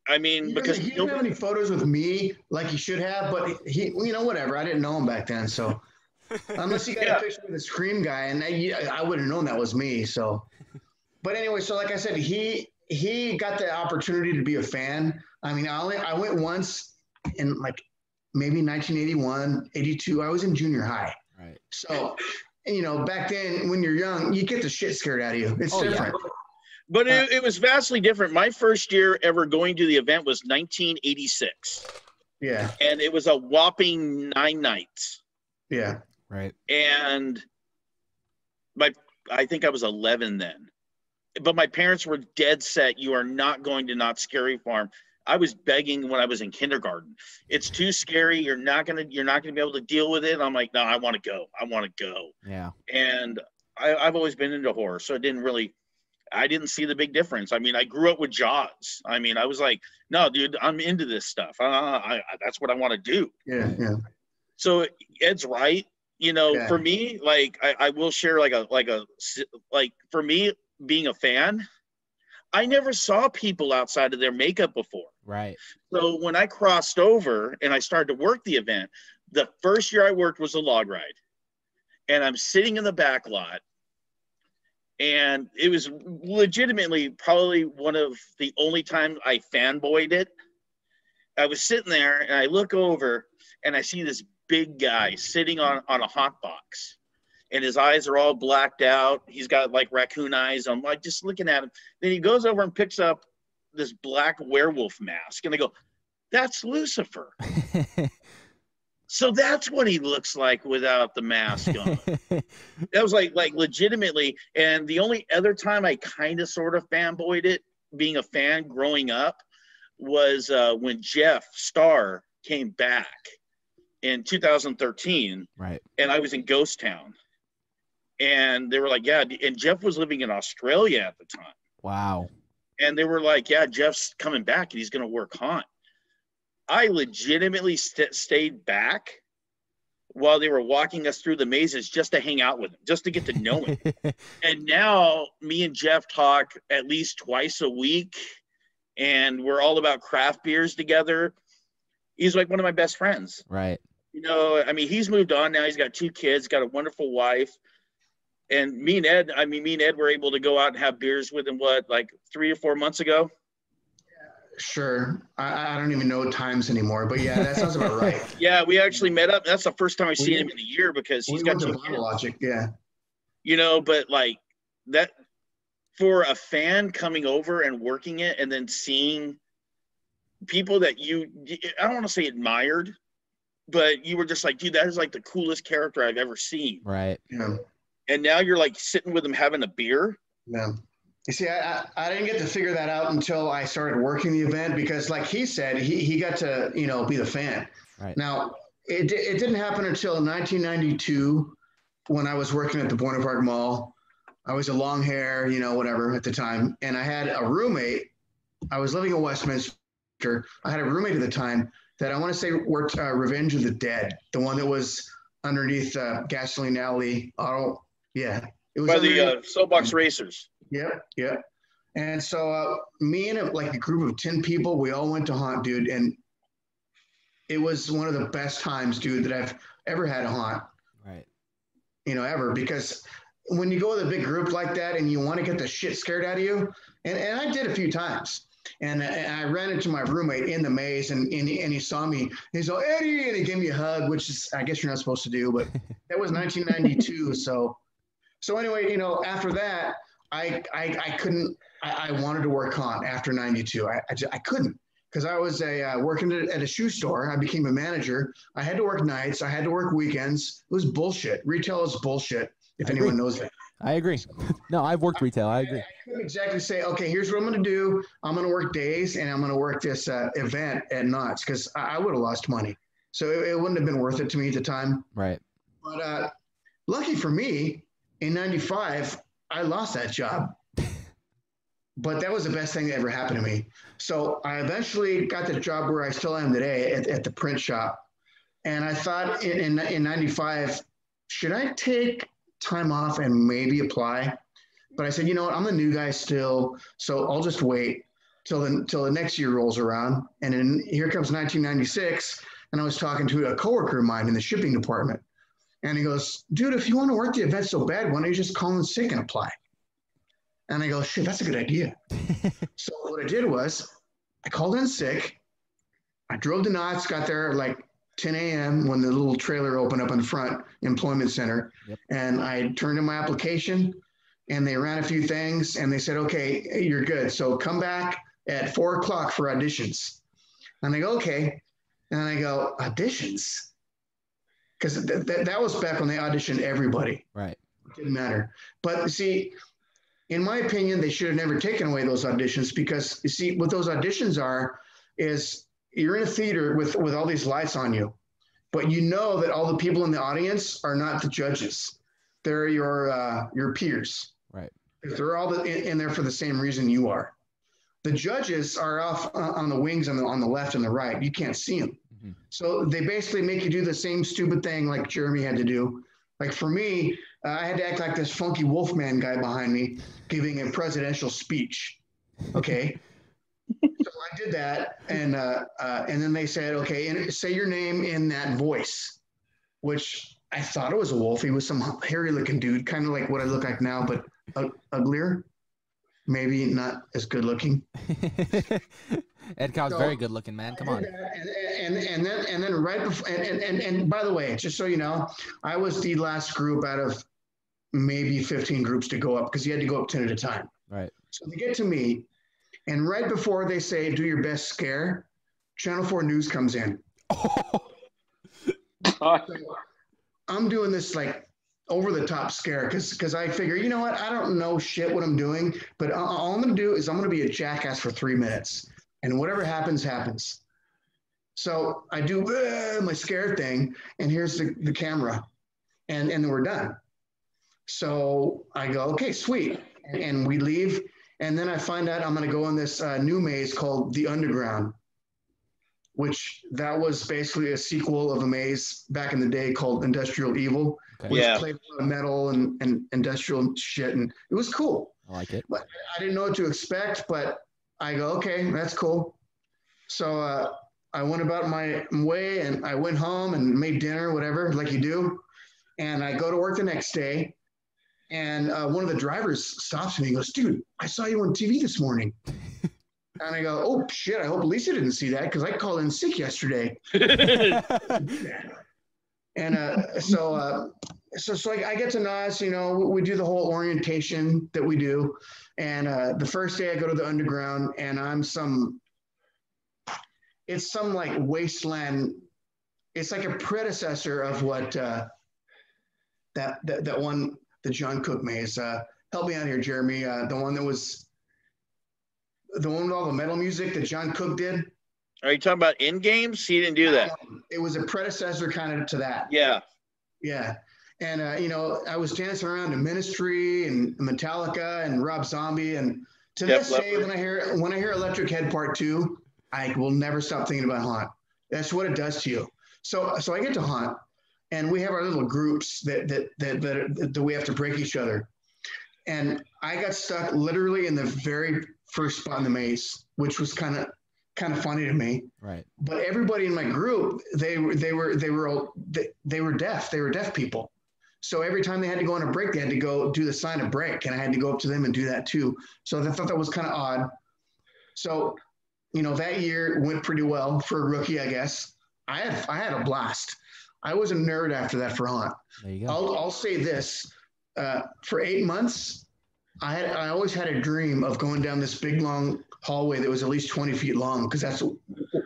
I mean, He because he didn't have any photos with me like he should have, but he, you know, whatever. I didn't know him back then, so [LAUGHS] unless he got Yeah. a picture with the Scream guy, and I, I would have known that was me. So, but anyway, so like I said, he he got the opportunity to be a fan. I mean, I only I went once in like maybe 1981, 82. I was in junior high, right. so. You know, back then when you're young, you get the shit scared out of you. It's Oh, yeah. different. But it, uh, it was vastly different. My first year ever going to the event was 1986, Yeah, and it was a whopping nine nights. yeah. Right. And my, I think I was 11 then. But my parents were dead set. You are not going to Knott's Scary Farm. I was begging when I was in kindergarten. It's too scary. You're not gonna. You're not gonna be able to deal with it. I'm like, no, I want to go. I want to go. Yeah. and I, I've always been into horror, so it didn't really. I didn't see the big difference. I mean, I grew up with Jaws. I mean, I was like, no, dude, I'm into this stuff. Uh, I, I, that's what I want to do. Yeah, yeah. So Ed's right. You know, Yeah. for me, like I, I will share like a like a like for me being a fan, I never saw people outside of their makeup before. Right. So when I crossed over and I started to work the event, the first year I worked was a log ride. And I'm sitting in the back lot. And it was legitimately probably one of the only times I fanboyed it. I was sitting there and I look over and I see this big guy sitting on, on a hot box. And his eyes are all blacked out. He's got like raccoon eyes. I'm like just looking at him. Then he goes over and picks up this black werewolf mask and they go that's lucifer [LAUGHS] so that's what he looks like without the mask on [LAUGHS] that was like like legitimately and the only other time i kind of sort of fanboyed it being a fan growing up was uh, when jeff starr came back in 2013 right. and i was in ghost town and they were like yeah and jeff was living in australia at the time Wow. and they were like, "Yeah, Jeff's coming back, and he's going to work haunt." I legitimately st- stayed back while they were walking us through the mazes just to hang out with him, just to get to know him. [LAUGHS] and now me and Jeff talk at least twice a week, and we're all about craft beers together. He's like one of my best friends. right. You know, I mean, he's moved on now. He's got two kids, got a wonderful wife. And me and Ed, I mean, me and Ed were able to go out and have beers with him, what, like three or four months ago? Sure. I, I don't even know times anymore, but yeah, that sounds about right. [LAUGHS] Yeah, we actually met up. That's the first time I've seen did. him in a year because he's we got went to two kids. Logic. Yeah. You know, but like that for a fan coming over and working it and then seeing people that you, I don't want to say admired, but you were just like, dude, that is like the coolest character I've ever seen. Right. Yeah. And now you're like sitting with him having a beer. Yeah. You see, I, I, I didn't get to figure that out until I started working the event because, like he said, he, he got to, you know, be the fan. Right. Now, it, it didn't happen until 1992 when I was working at the Buena Park Mall. I was a long hair, you know, whatever at the time. And I had a roommate. I was living in Westminster. I had a roommate at the time that I want to say worked uh, Revenge of the Dead, the one that was underneath uh, Gasoline Alley Auto. Yeah. It was by the underneath- uh, soapbox racers. Yep, yep. And so uh, me and a, like a group of ten people, we all went to haunt, dude, and it was one of the best times, dude, that I've ever had a haunt, Right. you know, ever. Because when you go with a big group like that and you want to get the shit scared out of you, and, and I did a few times. And, and I ran into my roommate in the maze, and, and, he, and he saw me. He's like, Eddie, and he gave me a hug, which is, I guess you're not supposed to do, but that was 1992. so, so anyway, you know, after that, I I, I couldn't. I, I wanted to work haunt after '92. I I, just, I couldn't because I was a uh, working at, a shoe store. I became a manager. I had to work nights. I had to work weekends. It was bullshit. Retail is bullshit. If anyone agree. knows that. I agree. [LAUGHS] No, I've worked retail. I agree. I couldn't exactly say, okay, here's what I'm going to do. I'm going to work days and I'm going to work this uh, event at Knott's because I, I would have lost money. So it, it wouldn't have been worth it to me at the time. Right. But uh, lucky for me, in '95, I lost that job. [LAUGHS] But that was the best thing that ever happened to me. So I eventually got the job where I still am today at, at the print shop. And I thought in, in, in 95, should I take time off and maybe apply? But I said, you know what? I'm the new guy still. So I'll just wait till the, till the next year rolls around. And then here comes 1996. And I was talking to a coworker of mine in the shipping department. And he goes, dude, if you want to work the event so bad, why don't you just call in sick and apply? And I go, shit, that's a good idea. [LAUGHS] so what I did was I called in sick. I drove to Knott's, got there like 10 a.m. when the little trailer opened up in front, employment center. Yep. And I turned in my application and they ran a few things and they said, okay, you're good. So come back at four o'clock for auditions. And I go, okay. And I go, auditions? Because th- th- that was back when they auditioned everybody. Right. It didn't matter. But see, in my opinion, they should have never taken away those auditions because you see, what those auditions are is you're in a theater with, with all these lights on you, but you know that all the people in the audience are not the judges. They're your, uh, your peers. Right. They're all the, in, in there for the same reason you are. The judges are off uh, on the wings on the, on the left and the right. You can't see them. Mhm. So they basically make you do the same stupid thing like Jeremy had to do. Like for me, uh, I had to act like this funky Wolfman guy behind me giving a presidential speech. Okay. [LAUGHS] so I did that, and uh, uh, and then they said, okay, and say your name in that voice, which I thought it was a wolf. He was some hairy looking dude, kind of like what I look like now, but uh, uglier. Maybe not as good looking. [LAUGHS] Ed Kobb's So- very good looking, man. Come on. And, and, and then and then right before and, and, and, and by the way, just so you know, I was the last group out of maybe 15 groups to go up because you had to go up 10 at a time. Right. So they get to me, and right before they say do your best scare, Channel 4 News comes in. [LAUGHS] So I'm doing this like over the top scare because because I figure you know what I don't know shit what I'm doing, but all- all I'm gonna do is I'm gonna be a jackass for three minutes, and whatever happens happens. So I do uh, my scare thing, and here's the, the camera, and and then we're done. So I go okay, sweet, and, and we leave, and then I find out I'm gonna go on this uh, new maze called the Underground which that was basically a sequel of a maze back in the day called Industrial Evil, Okay. which Yeah. played a lot of metal and, and industrial shit, and it was cool. I like it. I didn't know what to expect, but I go, okay, that's cool. So uh, I went about my way, and I went home and made dinner, whatever, like you do, and I go to work the next day. And uh, one of the drivers stops me and goes, Dude, I saw you on TV this morning. [LAUGHS] And I go, oh shit! I hope Lisa didn't see that because I called in sick yesterday. [LAUGHS] [LAUGHS] And uh, so, uh, so, so I, I get to Knott's. You know, we, we do the whole orientation that we do. And uh, the first day I go to the underground, and I'm some. It's some like wasteland. It's like a predecessor of what uh, that, that that one the John Cook maze. Uh, help me out here, Jeremy. Uh, the one that was the one with all the metal music that John Cook did. Are you talking about in games? He didn't do that. It was a predecessor kind of to that. Yeah. Yeah. And, uh, you know, I was dancing around to Ministry and Metallica and Rob Zombie. And to Def this day, Leppard. when I hear when I hear Electric Head Part Two, I will never stop thinking about Haunt. That's what it does to you. So so I get to Haunt, and we have our little groups that that that that, that we have to break each other. And I got stuck literally in the very first spot in the maze, which was kind of kind of funny to me Right. but everybody in my group they were they were they were all they, they were deaf they were deaf people so every time they had to go on a break they had to go do the sign of break and i had to go up to them and do that too. So i thought that was kind of odd. So you know that year went pretty well for a rookie i guess. I had i had a blast. I was a nerd after that for haunt There you go. I'll, I'll say this uh, for eight months I had I always had a dream of going down this big long hallway that was at least 20 feet long because that's what,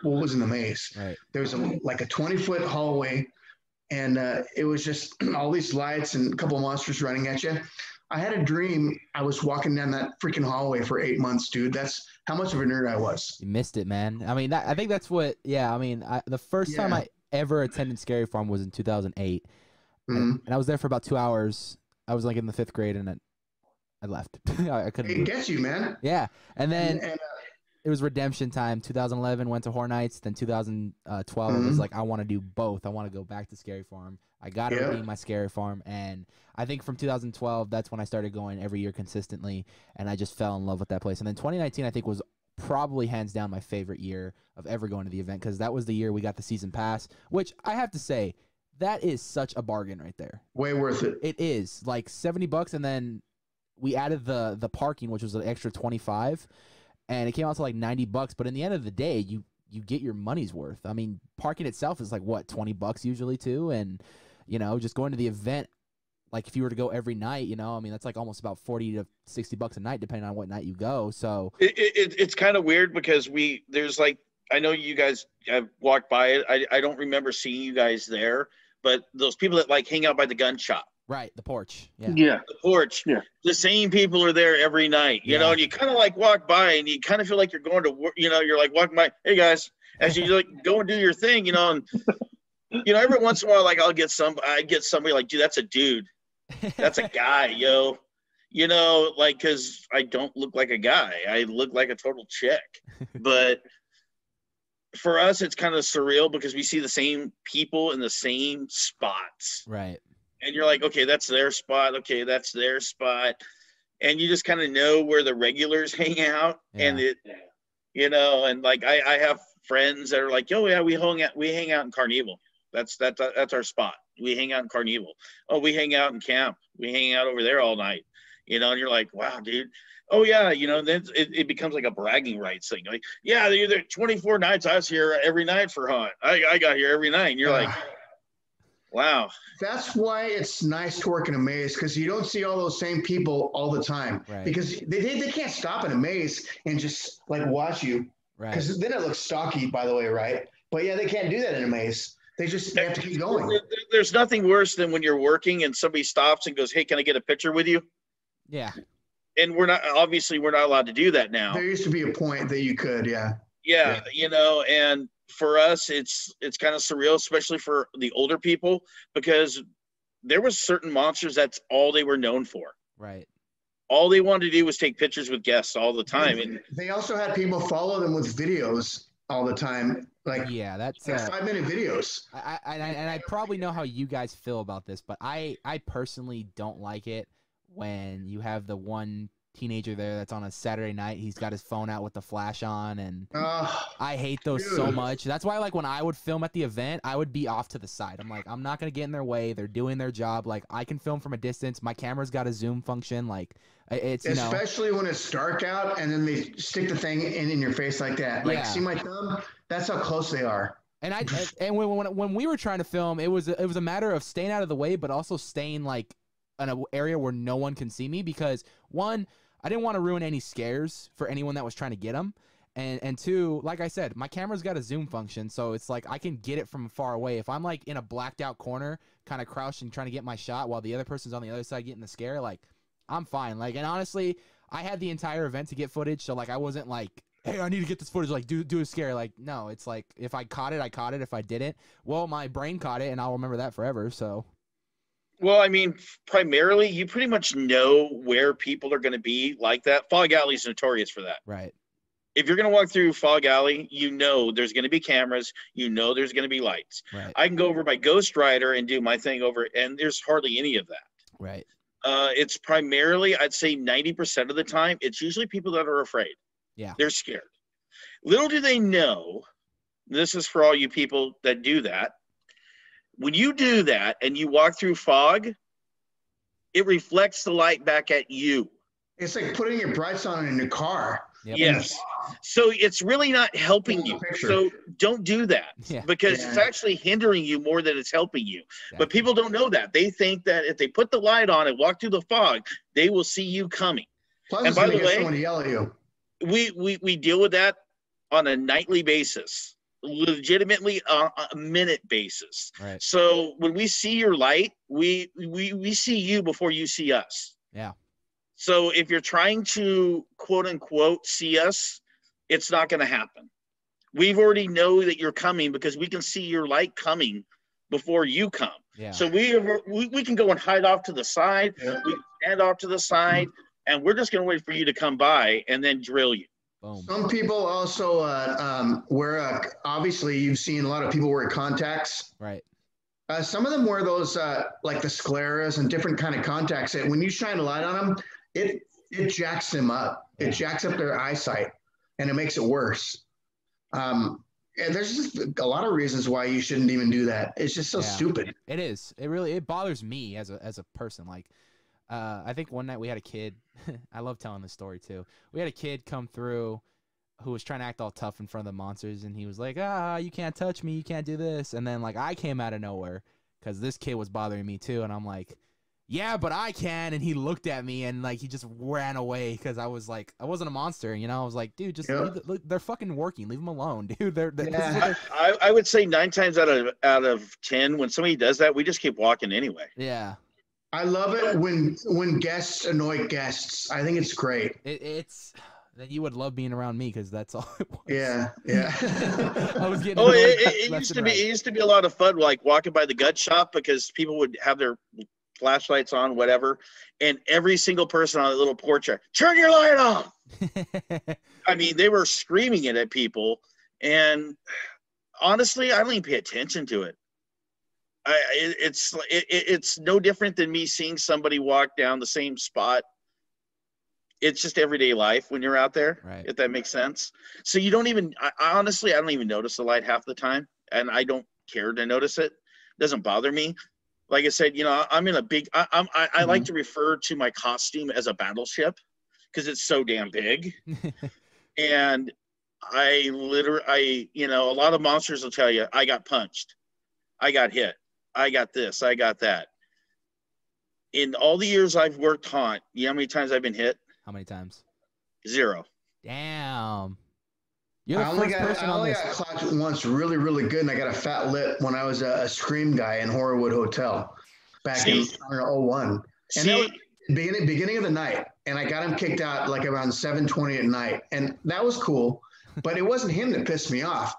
was in the maze Right. there was a, like a 20 foot hallway and uh, it was just [CLEARS THROAT] all these lights and a couple monsters running at you i had a dream i was walking down that freaking hallway for eight months dude that's how much of a nerd i was You missed it, man. I mean, that, I think that's what. Yeah. I mean, I, the first time I ever attended Scary Farm was in 2008, Mhm. and, and I was there for about two hours. I was like in the fifth grade, and I, I left. [LAUGHS] I, I couldn't. it. gets you man Yeah, and then and, and, uh, it was redemption time. 2011 went to horror nights then 2012 it was Mhm. like i want to do both. I want to go back to scary farm. I gotta Yeah. redeem my scary farm and i think from 2012 that's when i started going every year consistently and i just fell in love with that place. And then 2019 i think was probably hands down my favorite year of ever going to the event because that was the year we got the season pass which i have to say that is such a bargain right there. Way worth it. It is like 70 bucks and then we added the the parking which was an extra 25 and it came out to like 90 bucks but in the end of the day you you get your money's worth i mean parking itself is like what 20 bucks usually too and you know just going to the event like if you were to go every night, you know, I mean that's like almost about forty to sixty bucks a night, depending on what night you go. So It, it, it's kind of weird because we there's like I know you guys have walked by it. I I don't remember seeing you guys there, but those people that like hang out by the gun shop, right, the porch, yeah, Yeah. the porch, Yeah. the same people are there every night. You know, and you kind of like walk by and you kind of feel like you're going to work. You know, you're like walking by, hey guys, as you like go and do your thing. You know, and [LAUGHS] you know every once in a while, like I'll get some, I get somebody like, dude, that's a dude. That's a guy, [LAUGHS] yo. You know, like, cause I don't look like a guy. I look like a total chick. But for us, it's kind of surreal because we see the same people in the same spots. right, And you're like, okay, that's their spot. Okay, that's their spot. And you just kind of know where the regulars [LAUGHS] hang out. And it, you know, and like I, I have friends that are like, oh yeah, we hang out, we hang out in Carnival. That's that's that's our spot. We hang out in Carnival. Oh, we hang out in camp. We hang out over there all night. You know, and you're like, wow, dude. Oh yeah, you know, then it, it becomes like a bragging rights thing. Like, yeah, they're there 24 nights. I was here every night for hunt. I, I got here every night. And you're like, wow. That's why it's nice to work in a maze because you don't see all those same people all the time. Right. Because they, they, they can't stop in a maze and just like watch you right, because then it looks stocky, by the way, right? But yeah, they can't do that in a maze. They just they have to keep going. There's nothing worse than when you're working and somebody stops and goes, "Hey, can I get a picture with you?" yeah, And we're not obviously we're not allowed to do that now. There used to be a point that you could, yeah. Yeah, Yeah. you know, and for us, it's it's kind of surreal, especially for the older people, because there was certain monsters that's all they were known for. right, All they wanted to do was take pictures with guests all the time, and They also had people follow them with videos all the time, like, yeah. That's like uh, five minute videos. I, I, and I and I probably know how you guys feel about this, but I I personally don't like it when you have the one teenager there that's on a Saturday night. He's got his phone out with the flash on, and I hate those so much. That's why like when I would film at the event, I would be off to the side. I'm like, I'm not gonna get in their way. They're doing their job. Like I can film from a distance. My camera's got a zoom function. Like it's you know especially when it's dark out and then they stick the thing in, in your face like that. Like, Yeah. see my thumb? That's how close they are. And I and- when, when when we were trying to film, it was it was a matter of staying out of the way, but also staying like in an area where no one can see me because one, I didn't want to ruin any scares for anyone that was trying to get them, and and two, like I said, my camera's got a zoom function, so it's like I can get it from far away. If I'm like in a blacked out corner, kind of crouching trying to get my shot while the other person's on the other side getting the scare, like I'm fine. Like and honestly, I had the entire event to get footage, so like I wasn't like hey, I need to get this footage. Like, do do a scare. Like, no, it's like if I caught it, I caught it. If I didn't, well, my brain caught it, and I'll remember that forever. So, well, I mean, primarily you pretty much know where people are going to be like that. Fog Alley is notorious for that. right, If you're going to walk through Fog Alley, you know there's going to be cameras, you know there's going to be lights. right, I can go over by Ghost Rider and do my thing over, and there's hardly any of that. right, Uh, it's primarily, I'd say 90% of the time, it's usually people that are afraid. Yeah. They're scared. Little do they know, this is for all you people that do that. When you do that and you walk through fog, it reflects the light back at you. It's like putting your brights on in your car. Yep. Yes. So it's really not helping you. So don't do that [LAUGHS] Yeah. because it's actually hindering you more than it's helping you. But people don't know that. They think that if they put the light on and walk through the fog, they will see you coming. Plus, And by the way- someone to yell at you. We we we deal with that on a nightly basis, legitimately on a minute basis. right, So when we see your light, we we we see you before you see us. Yeah. So if you're trying to quote unquote see us, it's not going to happen. We've already know that you're coming because we can see your light coming before you come. yeah, So we, we we can go and hide off to the side. Yeah. We can stand off to the side, and we're just going to wait for you to come by and then drill you. Boom, Some people also uh, um, wear, uh, obviously, you've seen a lot of people wear contacts. right, Uh, some of them wear those uh, like the scleras and different kind of contacts. And when you shine a light on them, it it jacks them up. It Yeah. jacks up their eyesight, and it makes it worse. Um, and there's just a lot of reasons why you shouldn't even do that. It's just so Yeah. stupid. it is. It really it bothers me as a as a person. Like, uh, I think one night we had a kid. [LAUGHS] I love telling this story too. We had a kid come through who was trying to act all tough in front of the monsters, and he was like, "Ah, you can't touch me. You can't do this." And then like I came out of nowhere because this kid was bothering me too, and I'm like, yeah, but I can. And he looked at me and like he just ran away because I was like, I wasn't a monster. You know, I was like, dude, just Yeah. leave the, look, they're fucking working. Leave them alone, [LAUGHS] dude. They're, they're, Yeah. I, I would say nine times out of out of ten, when somebody does that, we just keep walking anyway. yeah. I love it when when guests annoy guests. I think it's great. It, it's then you would love being around me because that's all. It was. Yeah, yeah. [LAUGHS] I was getting. Oh, it, it, it used and to be right. it used to be a lot of fun, like walking by the gut shop because people would have their flashlights on, whatever, and every single person on the little porch, are, turn your light off. [LAUGHS] I mean, they were screaming it at people, and honestly, I don't even pay attention to it. I, it it's it, it- it's no different than me seeing somebody walk down the same spot. It's just everyday life when you're out there, Right. if that makes sense. So you don't even, I, honestly, I don't even notice the light half the time, and I don't care to notice it. it doesn't bother me. Like I said, you know, I'm in a big. I, I'm. I, I like mm-hmm. to refer to my costume as a battleship because it's so damn big [LAUGHS] and I literally, I, you know, a lot of monsters will tell you, I got punched, I got hit, I got this, I got that. In all the years I've worked haunt, you know how many times I've been hit? How many times? Zero. Damn. You're the I only first got person I on only this. got clocked once really really good, and I got a fat lip when I was a, a scream guy in Horrorwood Hotel back in See? I don't know, 01. And that See, was beginning beginning of the night, and I got him kicked out like around 7:20 at night, and that was cool. But it wasn't him that pissed me off.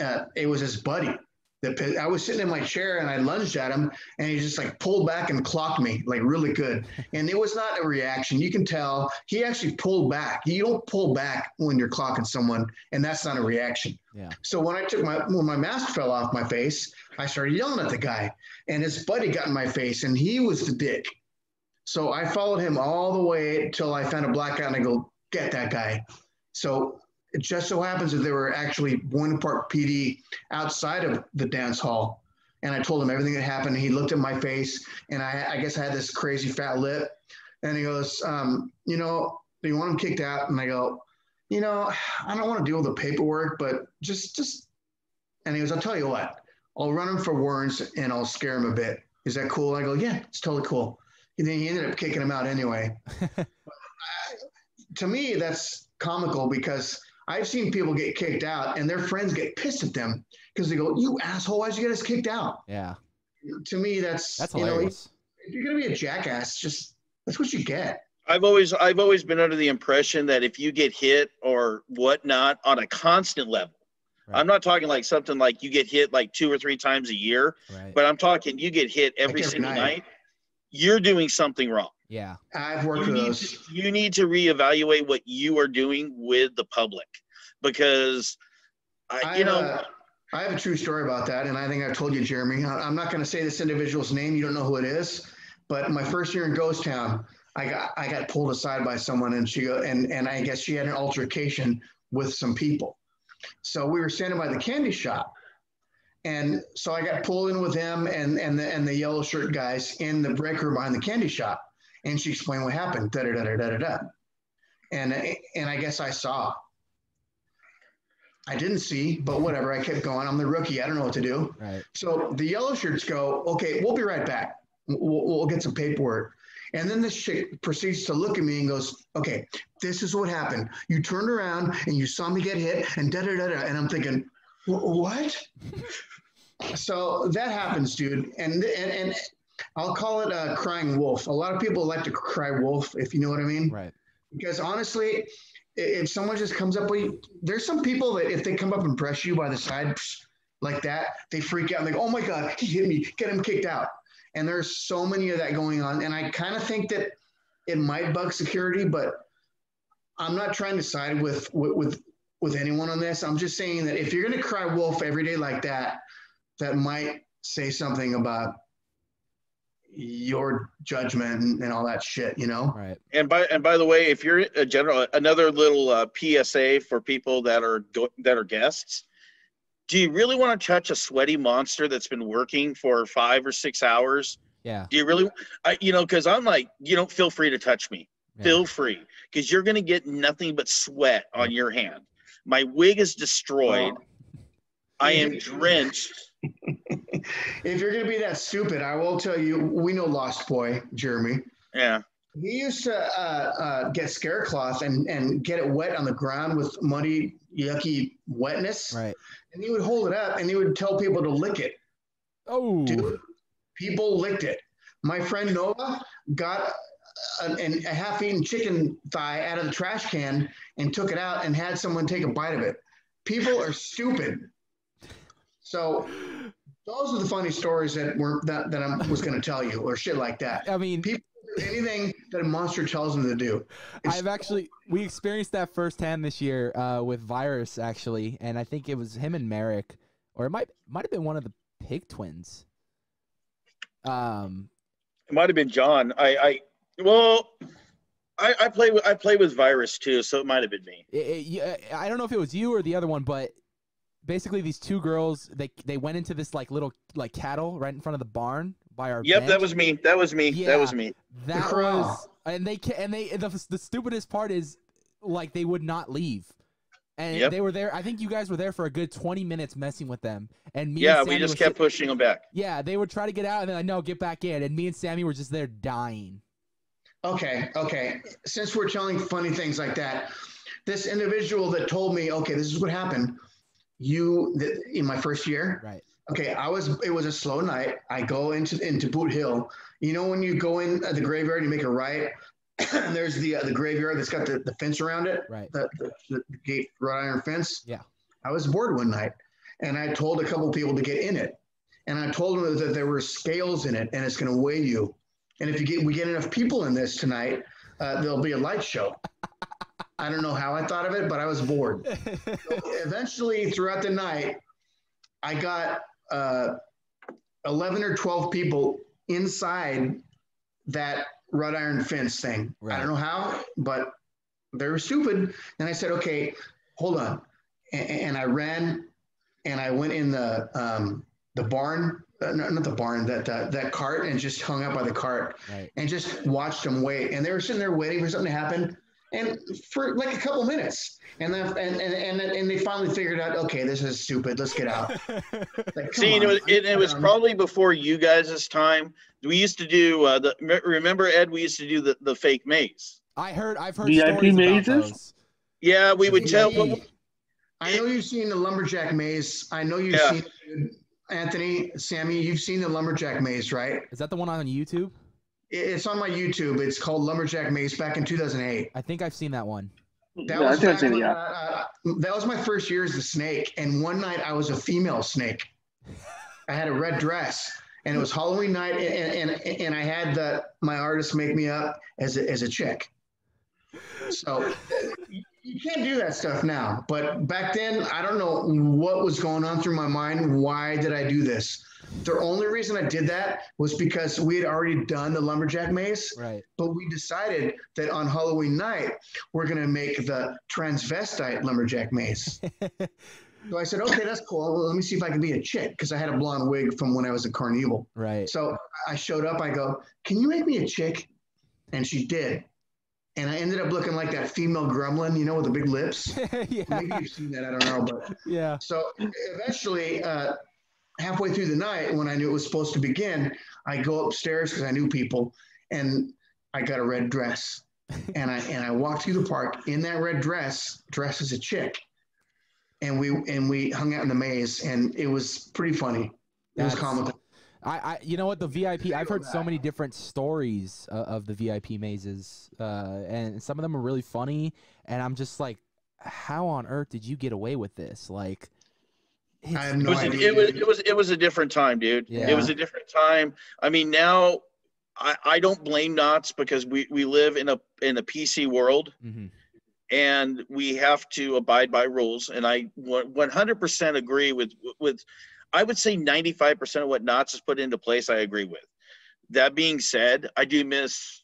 Uh, it was his buddy. Pi- I was sitting in my chair and I lunged at him, and he just like pulled back and clocked me like really good. [LAUGHS] And it was not a reaction. You can tell he actually pulled back. You don't pull back when you're clocking someone, and that's not a reaction. Yeah. So when I took my when my mask fell off my face, I started yelling at the guy, and his buddy got in my face, and he was the dick. So I followed him all the way till I found a blackout, and I go get that guy. So it just so happens that there were actually Buena Park PD outside of the dance hall, and I told him everything that happened. He looked at my face, and I, I guess I had this crazy fat lip, and he goes, um, you know, do you want him kicked out? And I go, you know, I don't want to deal with the paperwork, but just, just, and he goes, I'll tell you what, I'll run him for warrants and I'll scare him a bit. Is that cool? I go, yeah, it's totally cool. And then he ended up kicking him out anyway. [LAUGHS] to me, that's comical because I've seen people get kicked out and their friends get pissed at them because they go, you asshole, why'd you get us kicked out? Yeah. To me, that's, That's you know, hilarious. if you're going to be a jackass, just, that's what you get. I've always, I've always been under the impression that if you get hit or whatnot on a constant level, Right. I'm not talking like something like you get hit like two or three times a year, right. but I'm talking you get hit every every single night. night. You're doing something wrong. Yeah. I've worked you with need, those. to, you need to reevaluate what you are doing with the public because I, I, you know uh, I have a true story about that, and I think I've told you, Jeremy. I- I'm not going to say this individual's name. You don't know who it is, but my first year in Ghost Town, I got I got pulled aside by someone, and she go and and I guess she had an altercation with some people. So we were standing by the candy shop, and so I got pulled in with him and and the and the yellow shirt guys in the break room behind the candy shop, and she explained what happened. Da da da da da da. And and I guess I saw. I didn't see, but whatever. I kept going. I'm the rookie. I don't know what to do. Right. So the yellow shirts go, okay, we'll be right back. We'll, we'll get some paperwork. And then this chick proceeds to look at me and goes, okay, this is what happened. You turned around and you saw me get hit and da da da da. And I'm thinking, what? [LAUGHS] so that happens, dude. And, and, and I'll call it a crying wolf. A lot of people like to cry wolf, if you know what I mean Right. because honestly, if someone just comes up with you, there's some people that if they come up and press you by the side like that, they freak out go, "Oh my god, he hit me! Get him kicked out!" And there's so many of that going on, and I kind of think that it might bug security, but I'm not trying to side with with with, with anyone on this. I'm just saying that if you're going to cry wolf every day like that, that might say something about your judgment and, and all that shit, you know? Right. and by and by the way if you're a general another little uh, psa for people that are go, that are guests do you really want to touch a sweaty monster that's been working for five or six hours Yeah. do you really I, you know because i'm like you don't feel free to touch me yeah. feel free because you're going to get nothing but sweat on your hand my wig is destroyed Well, i am [LAUGHS] drenched [LAUGHS] if you're gonna be that stupid, I will tell you. We know Lost Boy, Jeremy. Yeah. He used to uh, uh, get scare cloth and, and get it wet on the ground with muddy, yucky wetness. Right. And he would hold it up and he would tell people to lick it. Oh. Dude, people licked it. My friend Noah got a, a half-eaten chicken thigh out of the trash can and took it out and had someone take a bite of it. People are stupid. So those are the funny stories that were that, that I was going to tell you, or shit like that. I mean, People anything that a monster tells them to do. It's- I've actually we experienced that firsthand this year uh, with Virus actually, and I think it was him and Merrick, or it might might have been one of the Pig twins. Um, It might have been John. I, I well, I, I play with I play with virus too, so it might have been me. it, it, yeah, I don't know if it was you or the other one, but basically these two girls they they went into this like little like cattle right in front of the barn by our. Yep, that was me. That was me. Yeah. That was me. That corral. was, and they and they the, the stupidest part is like they would not leave, and Yep. they were there. I think you guys were there for a good twenty minutes messing with them, and me. Yeah, and we just kept sit- pushing them back. Yeah, they would try to get out, and then like, no, get back in, and me and Sammy were just there dying. Okay, okay. Since we're telling funny things like that, this individual that told me, okay, this is what happened. You th- in my first year, Right. okay, I was. It was a slow night. I go into into Boot Hill. You know when you go in uh, the graveyard, you make a right. and [COUGHS] there's the uh, the graveyard that's got the, the fence around it, Right. the, the, the gate wrought iron fence. Yeah. I was bored one night, and I told a couple people to get in it, and I told them that there were scales in it, and it's going to weigh you. And if you get we get enough people in this tonight, uh, there'll be a light show. [LAUGHS] I don't know how I thought of it, but I was bored. [LAUGHS] Eventually, throughout the night, I got uh, 11 or 12 people inside that wrought iron fence thing. I don't know how, but they were stupid. And I said, okay, hold on. And, and I ran and I went in the um, the barn, uh, not, not the barn, that, that that cart, and just hung out by the cart right. and just watched them wait. And they were sitting there waiting for something to happen, and for like a couple minutes. And then and and and, and they finally figured out, okay, this is stupid. Let's get out. [LAUGHS] Like, See, and it was, it, it was probably before you guys' time. We used to do uh, the. Remember, Ed? We used to do the, the fake maze. I heard. I've heard VIP stories mazes? about those. Yeah, we would tell. Hey, I know you've seen the lumberjack maze. I know you've Yeah. seen Anthony, Sammy. You've seen the lumberjack maze, right? Is that the one on YouTube? It- It's on my YouTube. It's called Lumberjack Maze back in 2008. I think I've seen that one. That yeah, I was think I've back seen it, when, yeah. uh, uh, that was my first year as the snake, and one night I was a female snake. [LAUGHS] I had a red dress, and it was Halloween night, and and, and I had the my artist make me up as a, as a chick. So you can't do that stuff now, but back then I don't know what was going on through my mind. Why did I do this? The only reason I did that was because we had already done the lumberjack maze Right. but we decided that on Halloween night we're gonna make the transvestite lumberjack maze. [LAUGHS] so I said, okay, that's cool. Well, let me see if I can be a chick because I had a blonde wig from when I was a carnival. right. So I showed up. I go, can you make me a chick? And she did. And I ended up looking like that female gremlin, you know, with the big lips. [LAUGHS] Maybe yeah. you've seen that. I don't know, but Yeah. so eventually, uh, halfway through the night, when I knew it was supposed to begin, I go upstairs because I knew people, and I got a red dress, [LAUGHS] and I and I walked through the park in that red dress, dressed as a chick, and we and we hung out in the maze, and it was pretty funny. It was comical. I, I, you know what the VIP. I've heard so many different stories uh, of the VIP mazes, uh, and some of them are really funny. And I'm just like, how on earth did you get away with this? Like, I have it's- no It was, a, idea. it was it was it was a different time, dude. Yeah. It was a different time. I mean, now I, I don't blame Knott's because we, we live in a in a PC world Mm-hmm and we have to abide by rules. And I 100% agree with with I would say 95% of what Knott's has put into place. I agree with. That being said, I do miss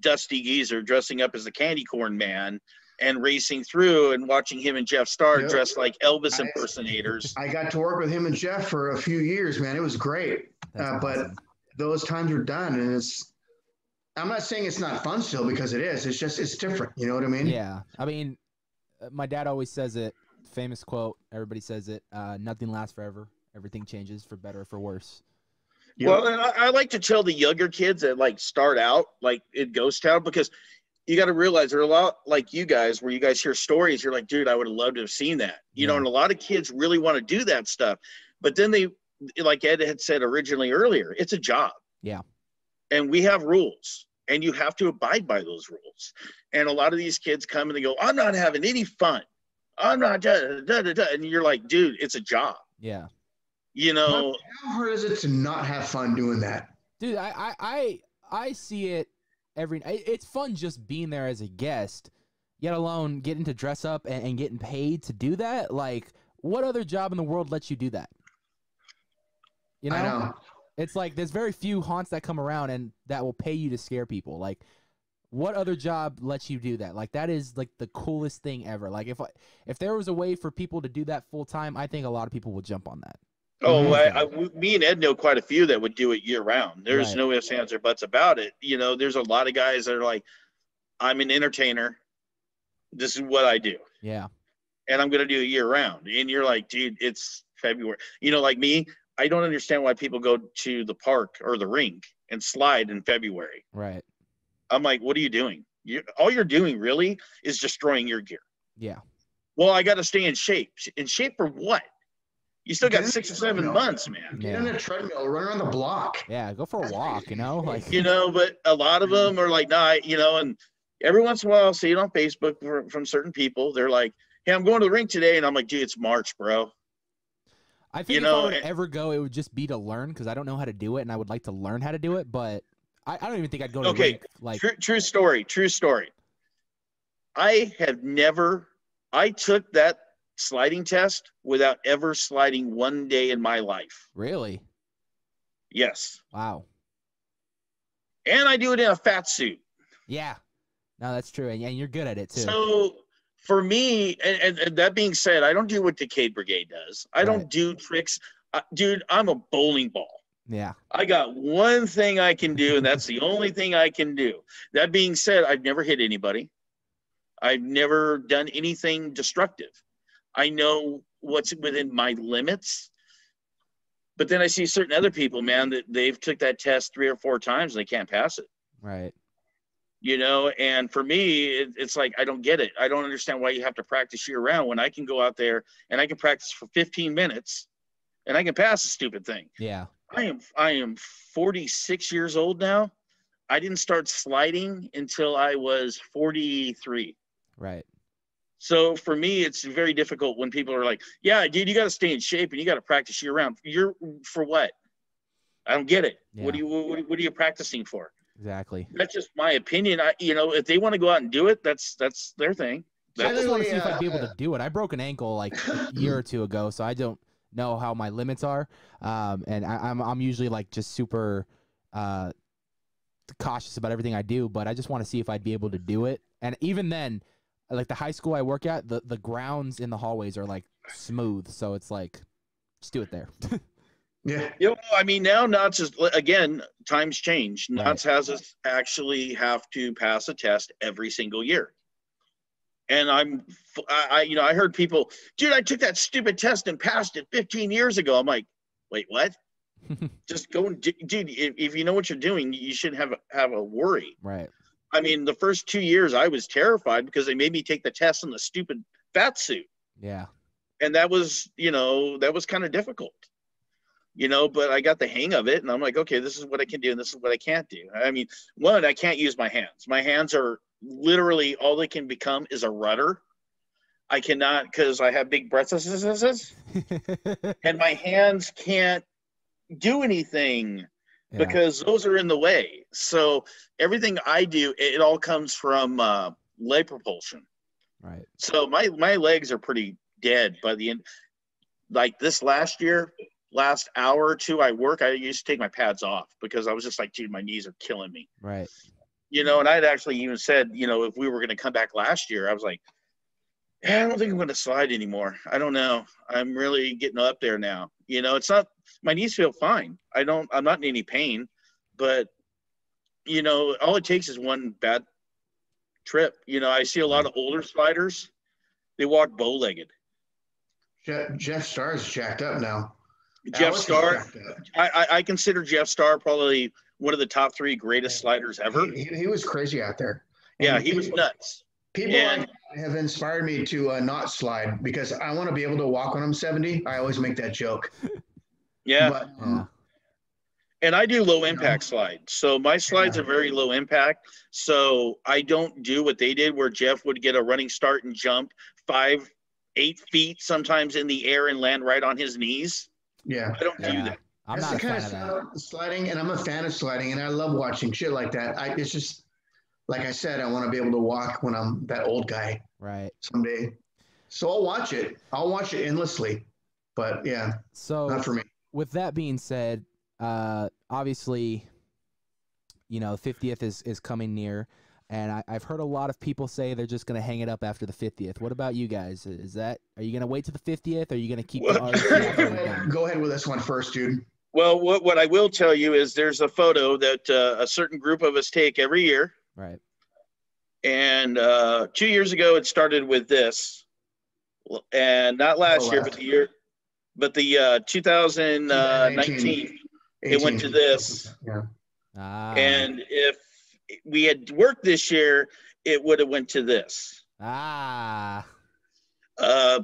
Dusty Geezer dressing up as the candy corn man and racing through and watching him and Jeff Starr Yep. dressed like Elvis I- impersonators. I got to work with him and Jeff for a few years, man. It was great. That's Uh, but. Those times are done, and it's. I'm not saying it's not fun still because it is. It's just it's different. You know what I mean? yeah, I mean, uh, my dad always says it. Famous quote. Everybody says it. Uh, Nothing lasts forever. Everything changes for better or for worse. Yep. Well, and I, I like to tell the younger kids that like start out like in Ghost Town because you got to realize there are a lot like you guys where you guys hear stories. You're like, dude, I would have loved to have seen that. You know, and a lot of kids really want to do that stuff, but then they, like Ed had said originally earlier, it's a job. Yeah. And we have rules, and you have to abide by those rules. And a lot of these kids come and they go, I'm not having any fun. I'm not da, da, da, da. and you're like, dude, it's a job. Yeah. You know, How hard is it to not have fun doing that? Dude, I I I, I see it every. I- It's fun just being there as a guest, yet alone getting to dress up and, and getting paid to do that. Like, what other job in the world lets you do that? You know, I know. it's like there's very few haunts that come around and that will pay you to scare people. Like, what other job lets you do that? Like, that is like the coolest thing ever. Like, if I, if there was a way for people to do that full time, I think a lot of people would jump on that. Oh, Mhm. I, I, me and Ed know quite a few that would do it year round. There's Right. no ifs, ands, or buts about it. You know, there's a lot of guys that are like, I'm an entertainer. This is what I do, Yeah. and I'm going to do it year round. And you're like, dude, it's February. You know, like me, I don't understand why people go to the park or the rink and slide in February. Right. I'm like, what are you doing? You, all you're doing really is destroying your gear. Yeah. Well, I got to stay in shape. In shape for what? You still got six or seven treadmill. months, man. Get Yeah. on a treadmill, run around the block. Yeah. Go for a walk. You know, like you know, but a lot of them are like, nah, you know, and every once in a while I'll see it on Facebook from, from certain people. They're like, hey, I'm going to the rink today. And I'm like, dude, it's March, bro. I think You if know, I were to and- ever go, it would just be to learn because I don't know how to do it, and I would like to learn how to do it. But I, I don't even think I'd go to Okay, rink, like True, true story. True story. I have never, I took that sliding test without ever sliding one day in my life. really. Yes. Wow. And I do it in a fat suit. Yeah. No, that's true, and, and you're good at it too. So for me, and, and, and that being said, I don't do what Decade Brigade does. I don't do tricks. Uh, dude, I'm a bowling ball. yeah. I got one thing I can do, and that's the [LAUGHS] only thing I can do. That being said, I've never hit anybody. I've never done anything destructive. I know what's within my limits. But then I see certain other people, man, that they've took that test three or four times and they can't pass it. Right. You know, and for me, it, it's like I don't get it. I don't understand why you have to practice year round when I can go out there and I can practice for 15 minutes and I can pass a stupid thing. Yeah. I am I am 46 years old now. I didn't start sliding until I was 43. Right. So for me, it's very difficult when people are like, "Yeah, dude, you got to stay in shape and you got to practice year round." You're for what? I don't get it. What Yeah. are you what, what are you practicing for? Exactly. That's just my opinion. I you know if they want to go out and do it, that's that's their thing. I just want to see if I'd be able uh, to do it. I broke an ankle like a [COUGHS] year or two ago, so I don't know how my limits are. Um, and I, I'm I'm usually like just super uh cautious about everything I do, but I just want to see if I'd be able to do it. And even then, like the high school I work at, the the grounds in the hallways are like smooth, so it's like just do it there. [LAUGHS] Yeah. you know, I mean, now Knott's is again times change. Right. Knott's has us actually have to pass a test every single year. And I'm, I, I, you know, I heard people, dude, I took that stupid test and passed it 15 years ago. I'm like, wait, what? [LAUGHS] Just go and, do, dude. If, if you know what you're doing, you shouldn't have have a worry. right. I mean, the first two years I was terrified because they made me take the test in the stupid fat suit. Yeah. and that was you know that was kind of difficult you know but i got the hang of it and i'm like okay this is what i can do and this is what i can't do. I mean one i can't use my hands. My hands are literally all they can become is a rudder. I cannot because i have big breasts [LAUGHS] and my hands can't do anything Yeah. because those are in the way so everything i do it all comes from uh, leg propulsion right. so my my legs are pretty dead by the end. Like this last year, last hour or two, I work. I used to take my pads off because I was just like, dude, my knees are killing me. Right. You know, and I'd actually even said, you know, if we were going to come back last year, I was like, "Yeah, I don't think I'm going to slide anymore. I don't know. I'm really getting up there now. You know, it's not my knees feel fine. I don't. I'm not in any pain, but you know, all it takes is one bad trip. You know, I see a lot of older sliders. They walk bow legged. Jeff, Jeff Starr is jacked up now. Jeff was Starr. shocked at that. I, I, I consider Jeff Starr probably one of the top three greatest sliders ever. He, he- he was crazy out there. Yeah, And he was nuts. People And- have inspired me to uh, not slide because I want to be able to walk when I'm 70. I always make that joke. Yeah, But Yeah. and I do low impact slides. So my slides Yeah. are very low impact. So I don't do what they did, where Jeff would get a running start and jump five, eight feet sometimes in the air and land right on his knees. yeah. I don't do that. I'm That's not a the kind fan of of that. of sliding, and I'm a fan of sliding, and I love watching shit like that. I it's just like I said, I want to be able to walk when I'm that old guy Right. someday. So I'll watch it. I'll watch it endlessly. But yeah, So not for me. With that being said, uh, obviously, you know, 50th is, is coming near, and I, I've heard a lot of people say they're just going to hang it up after the 50th. What about you guys? Is that are you going to wait to the 50th? Or are you going to keep Well- RC Go ahead, go ahead with this one first, dude. Well, what, what I will tell you is there's a photo that uh, a certain group of us take every year. Right. And uh, two years ago, it started with this. And not last Oh, year, wow. but the year, but the uh, 2019. It went to this. Yeah. Ah. And if we had worked this year, it would have went to this. ah. Uh,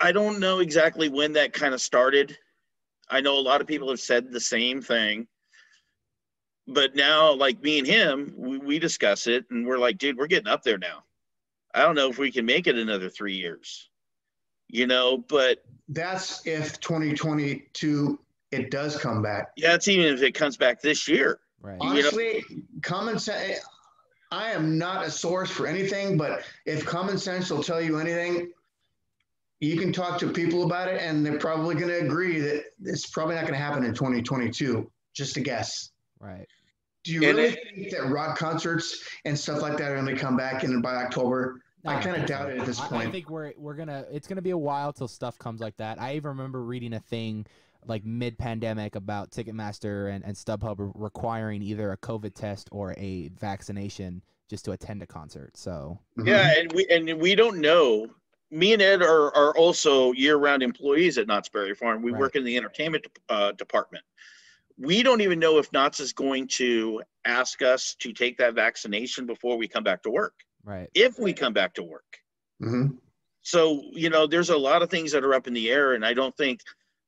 I don't know exactly when that kind of started. I know a lot of people have said the same thing. But now, like me and him, we, we discuss it and we're like, dude, we're getting up there now. I don't know if we can make it another three years, you know, but That's if 2022 it does come back. yeah, it's even if it comes back this year. Right. You know- Honestly, common sense. I am not a source for anything, but if common sense will tell you anything, you can talk to people about it, and they're probably going to agree that it's probably not going to happen in 2022. Just a guess. Right. Do you And really it- think that rock concerts and stuff like that are going to come back in by October? I kinda doubt it at this I- I, think we're we're gonna it's gonna be a while till stuff comes like that. I even remember reading a thing like mid pandemic about Ticketmaster and, and StubHub requiring either a COVID test or a vaccination just to attend a concert. So Mhm. Yeah, and we and we don't know. Me and Ed are are also year-round employees at Knott's Berry Farm. We Right. work in the entertainment uh, department. We don't even know if Knott's is going to ask us to take that vaccination before we come back to work. Right. If we come back to work, Mhm. so you know, there's a lot of things that are up in the air, and I don't think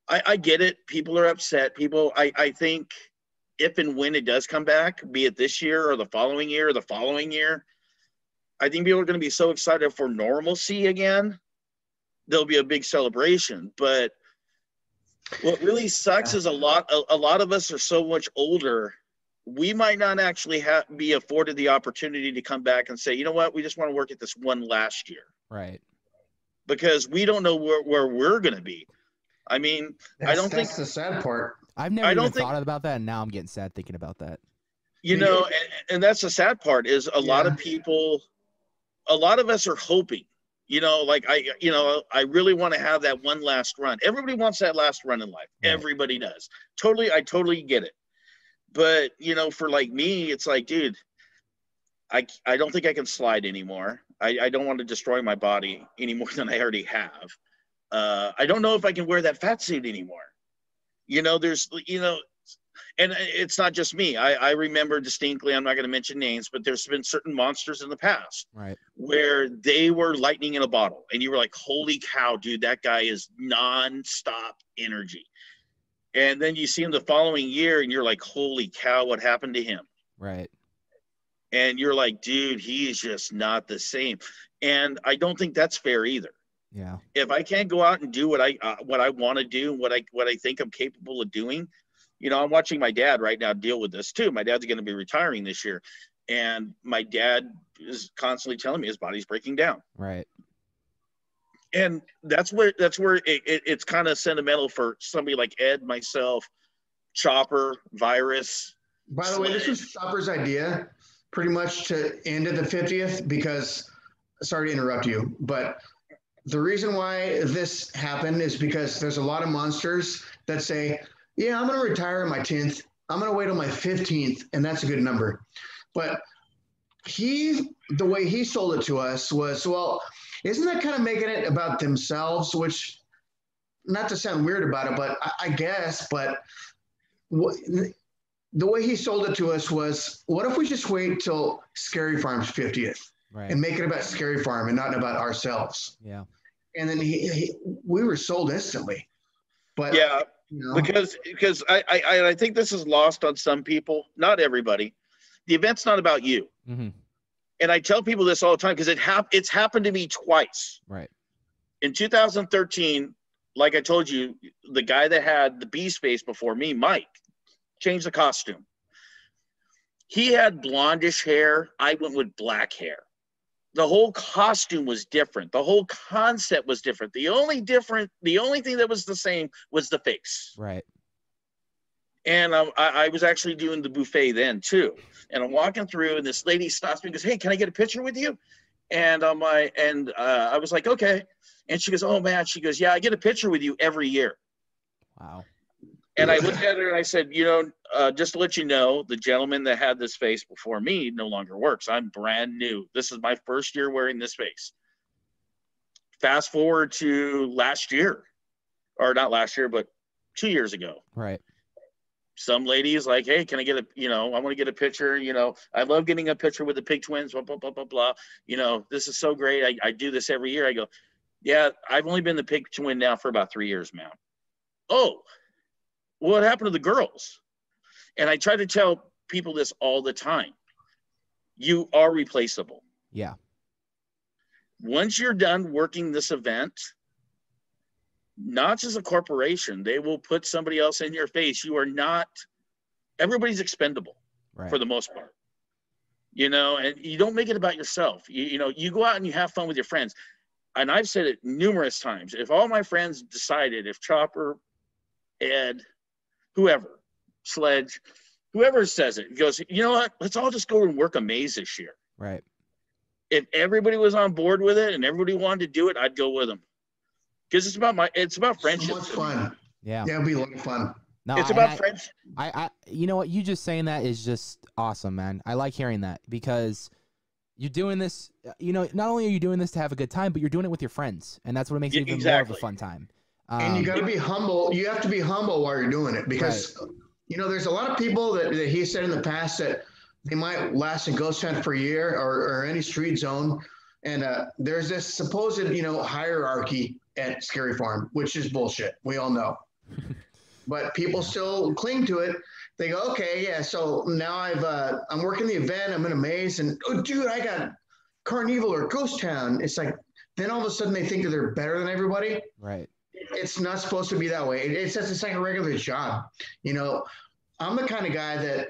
I, I get it. People are upset. People, I I think if and when it does come back, be it this year or the following year or the following year, I think people are going to be so excited for normalcy again. There'll be a big celebration. But what really sucks is a lot. A, a lot of us are so much older. We might not actually have be afforded the opportunity to come back and say, you know what, we just want to work at this one last year Right. because we don't know where, where we're going to be. I mean, That's, don't think- that's the sad part. I've never I don't even think- thought about that and now I'm getting sad thinking about that. you know and, and that's the sad part is a lot of people a lot of us are hoping you know like i you know i really want to have that one last run everybody wants that last run in life Right. everybody does totally i totally get it but you know for like me it's like dude i i don't think i can slide anymore i i don't want to destroy my body any more [LAUGHS] than i already have uh i don't know if i can wear that fat suit anymore you know there's you know and it's not just me. I, I remember distinctly, I'm not going to mention names, but there's been certain monsters in the past Right. where they were lightning in a bottle. And you were like, holy cow, dude, that guy is nonstop energy. And then you see him the following year and you're like, holy cow, what happened to him? Right. And you're like, dude, he's just not the same. And I don't think that's fair either. Yeah. If I can't go out and do what I uh, what I want to do, what I what I think I'm capable of doing, you know, I'm watching my dad right now deal with this too. My dad's going to be retiring this year, and my dad is constantly telling me his body's breaking down, Right. And that's where that's where it, it, it's kind of sentimental for somebody like Ed, myself, Chopper, Virus. By the way, this was Chopper's idea, pretty much to end at the 50th because, sorry to interrupt you, but the reason why this happened is because there's a lot of monsters that say, yeah, I'm going to retire at my 10th. I'm going to wait on my 15th, and that's a good number. But he, the way he sold it to us was, well, isn't that kind of making it about themselves? Which not to sound weird about it, but I, I guess, but what, the way he sold it to us was, what if we just wait till Scary Farm's 50th Right. and make it about Scary Farm and not about ourselves? yeah. And then he, he we were sold instantly. But Yeah, you know, because because I, I I think this is lost on some people, not everybody. The event's not about you, hmm and I tell people this all the time because it hap- it's happened to me twice. Right. In 2013, like I told you, the guy that had the B space before me, Mike, changed the costume. He had blondish hair. I went with black hair. The whole costume was different. The whole concept was different. The only different, the only thing that was the same was the face. Right. And um, I, I was actually doing the buffet then too. And I'm walking through, and this lady stops me and goes, "Hey, can I get a picture with you?" And I'm like, and uh, I was like, "Okay." And she goes, "Oh man," she goes, "Yeah, I get a picture with you every year." Wow. And I looked at her and I said, "You know, uh, just to let you know, the gentleman that had this face before me no longer works. I'm brand new. This is my first year wearing this face." Fast forward to last year, or not last year, but two years ago Right. Some ladies like, hey, can I get a, you know, I want to get a picture. You know, I love getting a picture with the pig twins. Blah blah blah blah blah. You know, this is so great. I, I do this every year. I go, yeah, I've only been the pig twin now for about three years, ma'am. Oh, what happened to the girls? And I try to tell people this all the time. You are replaceable. Yeah. Once you're done working this event, not just a corporation, they will put somebody else in your face. You are not, everybody's expendable Right. for the most part. You know, and you don't make it about yourself. You, you know, you go out and you have fun with your friends. And I've said it numerous times. If all my friends decided, if Chopper, Ed, whoever, Sledge, whoever says it, goes, you know what? Let's all just go and work a maze this year. right. If everybody was on board with it and everybody wanted to do it, I'd go with them. Because it's about my, it's about so friendship. much fun. Yeah. Yeah, it'd be a lot of fun. No, it's I- about I- friendship. I, I, you know what? You just saying that is just awesome, man. I like hearing that because you're doing this. You know, not only are you doing this to have a good time, but you're doing it with your friends, and that's what makes Yeah, it even more of a fun time. and you Um, got to be humble. You have to be humble while you're doing it because, you know, there's a lot of people that, that he said in the past that they might last in Ghost Town for a year or, or any street zone. And uh, there's this supposed, you know, hierarchy at Scary Farm, which is bullshit. We all know. [LAUGHS] but people still cling to it. They go, okay, yeah. So now I've uh, I'm working the event. I'm in a maze, and oh, dude, I got Carnival or Ghost Town. It's like then all of a sudden they think that they're better than everybody right. it's not supposed to be that way. It- It's just it's like a regular job. You know, I'm the kind of guy that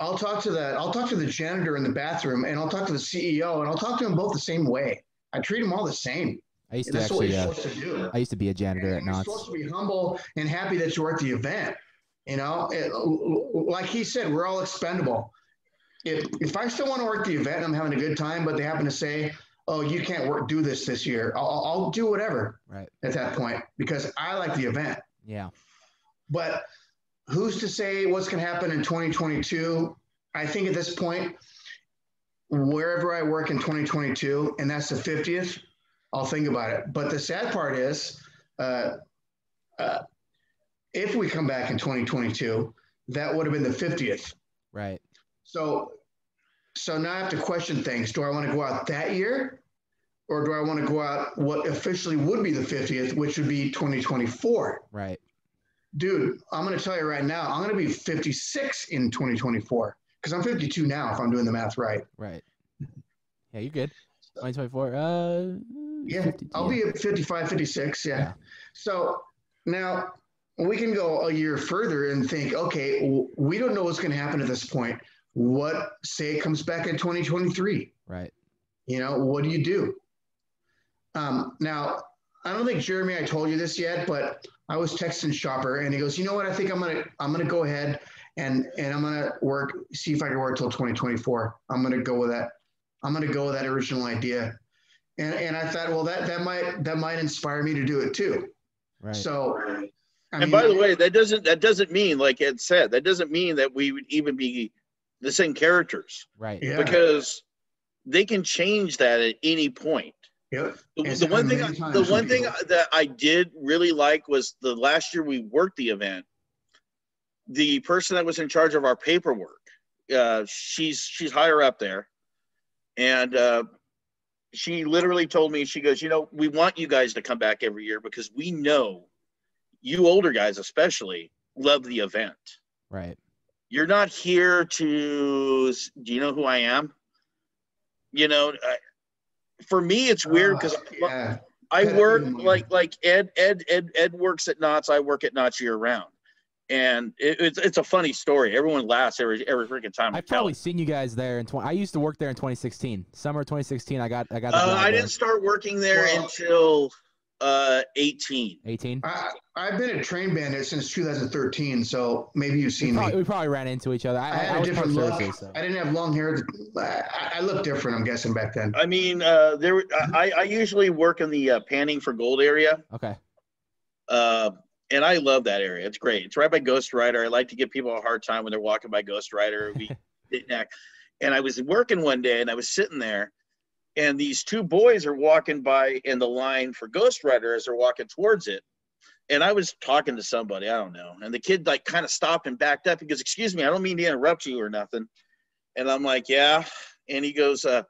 I'll talk to the I'll talk to the janitor in the bathroom and I'll talk to the CEO and I'll talk to them both the same way. I treat them all the same. I used And to that's what actually. you're Uh, supposed to do. I used to be a janitor at And you're supposed to be humble and happy that you're at the event. You know, It- like he said, we're all expendable. If if I still want to work the event and I'm having a good time, but they happen to say, "Oh, you can't work do this this year," I'll, I'll I'll do whatever Right. at that point because I like the event. Yeah. But who's to say what's going to happen in 2022? I think at this point, wherever I work in 2022, and that's the 50th, I'll think about it. But the sad part is, uh, uh, if we come back in 2022, that would have been the 50th. Right. So, so now I have to question things. Do I want to go out that year, or do I want to go out what officially would be the 50th, which would be 2024? Right. dude, I'm going to tell you right now, I'm going to be 56 in 2024 because I'm 52 now if I'm doing the math right. Right. Yeah, you're good. 2024. Uh. Yeah, 50 I'll be at 55, 56. Yeah. Yeah. So now we can go a year further and think, okay, we don't know what's going to happen at this point. What say it comes back in 2023? Right. You know, what do you do? Um, now, I don't think Jeremy, I told you this yet, but I was texting Chopper and he goes, you know what? I think I'm gonna I'm gonna go ahead and and I'm gonna work, see if I can work till 2024. I'm gonna go with that. I'm gonna go with that original idea. And and I thought, well, that that might that might inspire me to do it too. Right. So I and mean, by the way, that doesn't that doesn't mean, like Ed said, that doesn't mean that we would even be the same characters right. yeah, because they can change that at any point. Yep. The, the one thing, I, the with one thing people. that I did really like was the last year we worked the event. The person that was in charge of our paperwork, uh, she's she's higher up there, and uh, she literally told me, she goes, you know, we want you guys to come back every year because we know you older guys especially love the event. Right. You're not here to. Do you know who I am? You know, I, for me, it's weird because Uh, yeah. I Yeah, work you like like Ed Ed Ed Ed works at Knott's I work at Knott's year round, and it, it's it's a funny story. Everyone laughs every every freaking time. I I've probably seen you guys there in 20. I used to work there in 2016. Summer 2016. I got I got. The Uh, I didn't start working there Well- until uh 18. 18. I, I've been a train bandit since 2013, so maybe you've We seen probably, me. we probably ran into each other. I, I I, had I a different look. services, so. I didn't have long hair. I, I looked different, I'm guessing, back then. I mean, uh, there I I usually work in the uh, panning for gold area, Okay. uh, and I love that area. It's great. It's right by Ghost Rider. I like to give people a hard time when they're walking by Ghost Rider. We [LAUGHS] and I was working one day, and I was sitting there, and these two boys are walking by in the line for Ghost Rider as they're walking towards it. And I was talking to somebody, I don't know. And the kid like kind of stopped and backed up. He goes, "Excuse me, I don't mean to interrupt you or nothing." And I'm like, "Yeah." And he goes, uh,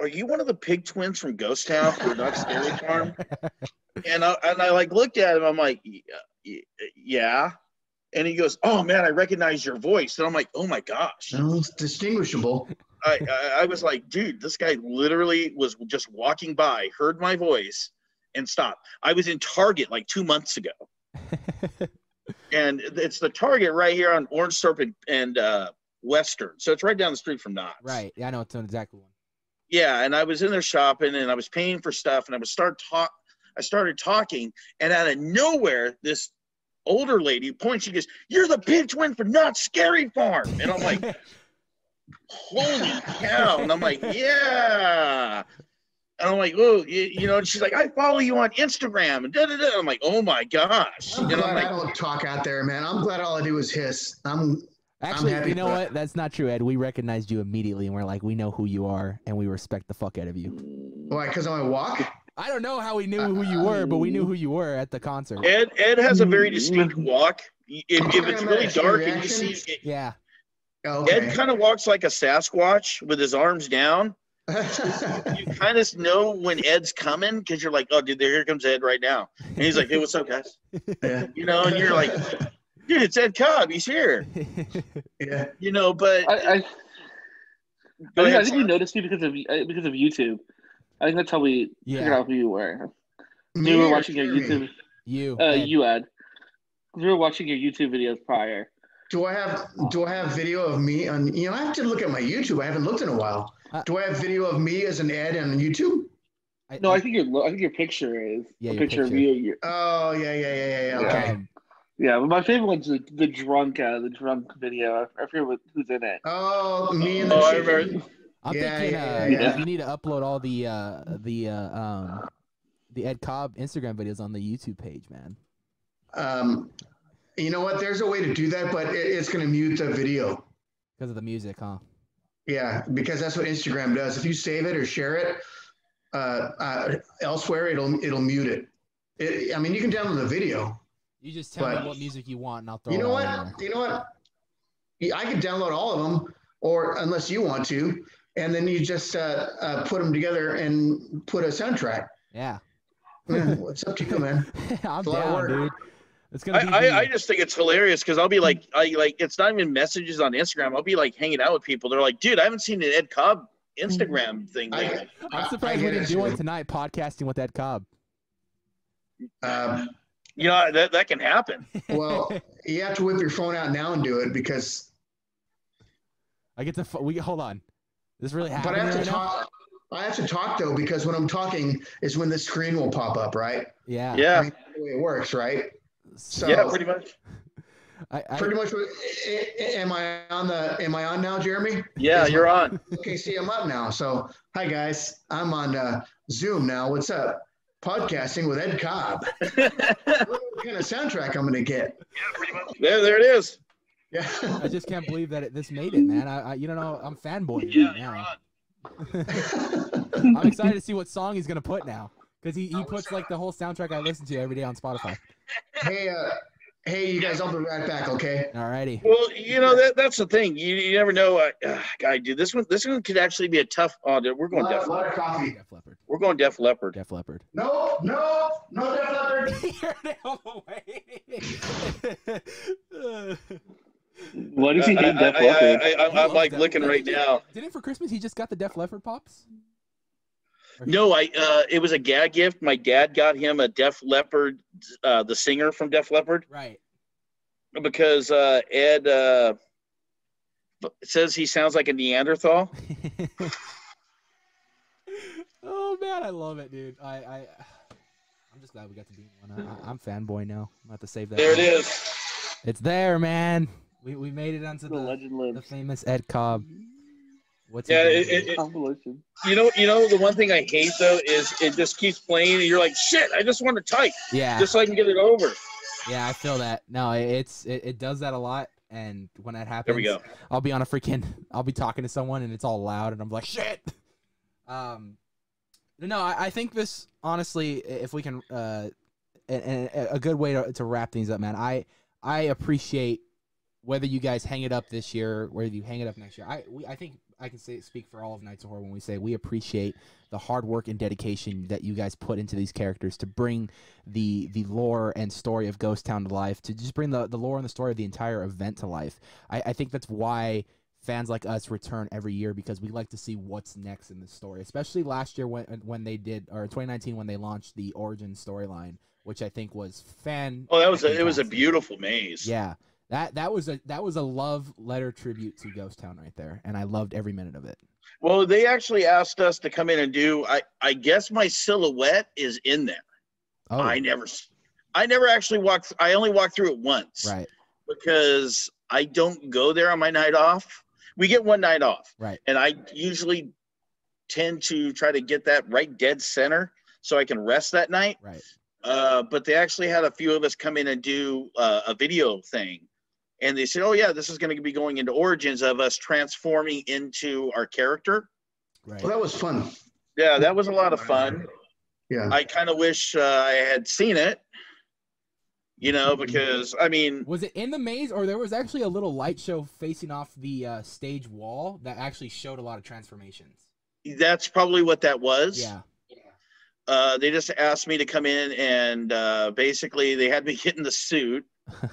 "Are you one of the pig twins from Ghost Town or not Scary Farm?" [LAUGHS] and I, and I like looked at him. I'm like, "Y- y- "Yeah." And he goes, "Oh man, I recognize your voice." And I'm like, "Oh my gosh." It's distinguishable. I, I, I was like, dude, this guy literally was just walking by, heard my voice, and stopped. I was in Target like two months ago, [LAUGHS] and it's the Target right here on Orangethorpe and, uh, Western, so it's right down the street from Knott's. right. Yeah, I know it's an exact one. Yeah, and I was in there shopping, and I was paying for stuff, and I was start talk. I started talking, and out of nowhere, this older lady points. She goes, "You're the pig twin for Not Scary Farm," and I'm like. [LAUGHS] holy cow. And I'm like, yeah. And I'm like, oh, you, you know, and she's like, I follow you on Instagram. And da, da, da. I'm like, oh my gosh. I'm And I'm glad I don't talk out there, man. I'm glad all I do is hiss. I'm Actually, happy you know for what? That's not true, Ed. We recognized you immediately, and we're like, we know who you are, and we respect the fuck out of you. why? Because I'm a walk. I don't know how we knew who you were, but we knew who you were at the concert. Ed, Ed has a very distinct walk. If, if it's really dark and you see, it, Yeah. Okay. Ed kind of walks like a Sasquatch with his arms down. [LAUGHS] You kind of know when Ed's coming because you're like, oh, dude, there here comes Ed right now. And he's like, hey, what's up, guys? yeah. You know, and you're like, dude, it's Ed Kobb. He's here. [LAUGHS] yeah. You know, but I, I, I, Go think, I ahead, think we noticed me because of uh, because of YouTube. I think that's how we figured out who you were. Me we were or watching your YouTube. You. Uh, Ed. you Ed. We were watching your YouTube videos prior. Do I have do I have video of me on you know I have to look at my YouTube. I haven't looked in a while. Uh, Do I have video of me as an ad on YouTube? No, I think your lo- I think your picture is Yeah, a your picture, of you. Oh yeah, yeah, yeah, yeah, yeah. Okay. Um, yeah, but my favorite one's the, the drunk uh, the drunk video. I, I forget what, who's in it. Oh, me and the Oh, I chicken. Remember. I'm Yeah, thinking yeah, uh, yeah, yeah. you need to upload all the uh, the uh, um, the Ed Kobb Instagram videos on the YouTube page, man. Um, you know what? There's a way to do that, but it, it's going to mute the video. Because of the music, huh? Yeah, because that's what Instagram does. If you save it or share it uh, uh, elsewhere, it'll it'll mute it. it. I mean, you can download the video. You just tell But- me what music you want, and I'll throw You know all what? there. You know what? I could download all of them, or unless you want to, and then you just uh, uh, put them together and put a soundtrack. Yeah, [LAUGHS] Yeah, it's up to you, man. [LAUGHS] I'm It's a lot of down, dude. It's gonna I, be. I, I just think it's hilarious because I'll be like, I like it's not even messages on Instagram. I'll be like hanging out with people. They're like, dude, I haven't seen an Ed Kobb Instagram thing I- lately. I'm surprised I we get didn't do one tonight, podcasting with Ed Kobb. Um, You know that that can happen. [LAUGHS] well, you have to whip your phone out now and do it because. I get to. We hold on. This really But I have to now? talk. I have to talk though because when I'm talking is when the screen will pop up, right? Yeah. I Yeah, mean, the way it works, right? So yeah, pretty much. [LAUGHS] I, I, pretty much. what- a- a- Am I on the? Am I on now, Jeremy? Yeah, Is you're on. Okay, see, I'm up now. So, hi guys, I'm on uh, Zoom now. What's up? Podcasting with Ed Kobb. [LAUGHS] what kind of soundtrack I'm gonna get? Yeah, pretty much. There, there it is. Yeah. I just can't [LAUGHS] believe that it, this made it, man. I, I you don't know, I'm fanboying Yeah, right now. [LAUGHS] I'm excited to see what song he's gonna put now because he, he puts like the whole soundtrack I listen to every day on Spotify. [LAUGHS] Hey, uh, hey, you guys, I'll be right back. Okay. Alrighty. Well, you know that that's the thing. You, you never know. Uh, uh, guy, dude, this one this one could actually be a tough. Oh, dude, we're going Lot, Def. lot of coffee. Def Leppard. We're going Def Leppard. Def Leppard. No, no, no, Def Leppard. Why does he hate I, Def I, Leppard? I, I, He I, am like Def looking Leppard. right now. Didn't for Christmas he just got the Def Leppard pops? No, I. Uh, it was a gag gift. My dad got him a Def Leppard, uh, the singer from Def Leppard, Right. because uh, Ed uh, says he sounds like a Neanderthal. [LAUGHS] oh man, I love it, dude. I, I I'm just glad we got to be one. I, I'm fanboy now. I'm about to save that. There it one. is. It's there, man. We we made it onto the the, legend the famous Ed Kobb. What's Yeah, his it, it, it, you know, you know, the one thing I hate though is it just keeps playing, and you're like, shit, I just want to type yeah, just so I can get it over. yeah, I feel that. No, it's it, it does that a lot, and when that happens, There we go. I'll be on a freaking. I'll be talking to someone and it's all loud, and I'm like, shit. Um, no, I, I think this honestly, if we can, uh, and, and a good way to, to wrap things up, man. I I appreciate whether you guys hang it up this year, whether you hang it up next year. I we, I think I can say speak for all of Nights of Horror when we say we appreciate the hard work and dedication that you guys put into these characters to bring the the lore and story of Ghost Town to life, to just bring the, the lore and the story of the entire event to life. I, I think that's why fans like us return every year because we like to see what's next in the story. Especially last year when when they did or 2019 when they launched the origin storyline, which I think was fan. Oh, that was a, it was a beautiful maze. Yeah. That that was a that was a love letter tribute to Ghost Town right there, and I loved every minute of it. Well, they actually asked us to come in and do. I I guess my silhouette is in there. Oh, I never, I never actually walked. I only walked through it once right, because I don't go there on my night off. We get one night off, right, and I usually tend to try to get that right dead center so I can rest that night. right. Uh, but they actually had a few of us come in and do uh, a video thing. And they said, oh, yeah, this is going to be going into origins of us transforming into our character. Right. Well, that was fun. Yeah, that was a lot of fun. Yeah. I kind of wish uh, I had seen it, you know, because I mean, Was it in the maze, or there was actually a little light show facing off the uh, stage wall that actually showed a lot of transformations? that's probably what that was. Yeah. Uh, they just asked me to come in and uh, basically they had me [LAUGHS] get in the suit [LAUGHS]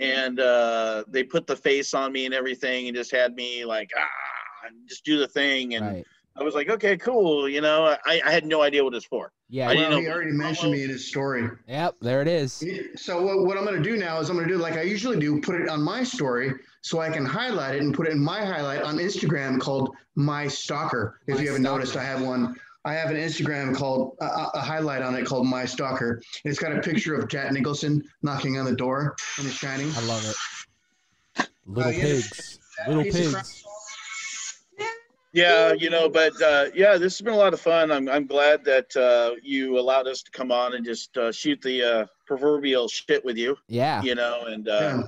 and uh, they put the face on me and everything and just had me like, ah, just do the thing. And right. I was like, okay, cool. You know, I, I had no idea what it's for. Yeah. I didn't Well, know- he already mentioned me in his story. Yep. There it is. So what, what I'm going to do now is I'm going to do like I usually do, put it on my story so I can highlight it and put it in my highlight on Instagram called My Stalker. If My you haven't Stalker. noticed, I have one. I have an Instagram called uh, a highlight on it called My Stalker. And it's got a picture of Jack Nicholson knocking on the door in The Shining. I love it. Little yeah. pigs. Little pigs. Yeah, you know, but uh, yeah, this has been a lot of fun. I'm, I'm glad that uh, you allowed us to come on and just uh, shoot the uh, proverbial shit with you, Yeah. you know, and uh, Yeah.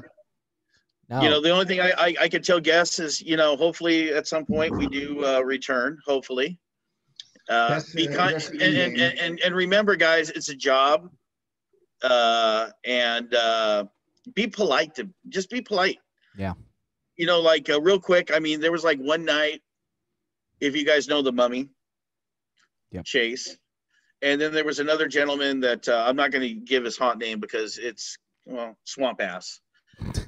No. you know the only thing I, I i can tell guests is you know hopefully at some point we do uh return hopefully uh be kind that's and, the and, endgame. and, and and remember guys it's a job uh and uh be polite to just be polite Yeah. you know like uh, real quick i mean there was like one night if you guys know the mummy Yep. chase and then there was another gentleman that uh, i'm not going to give his haunt name because it's well swamp ass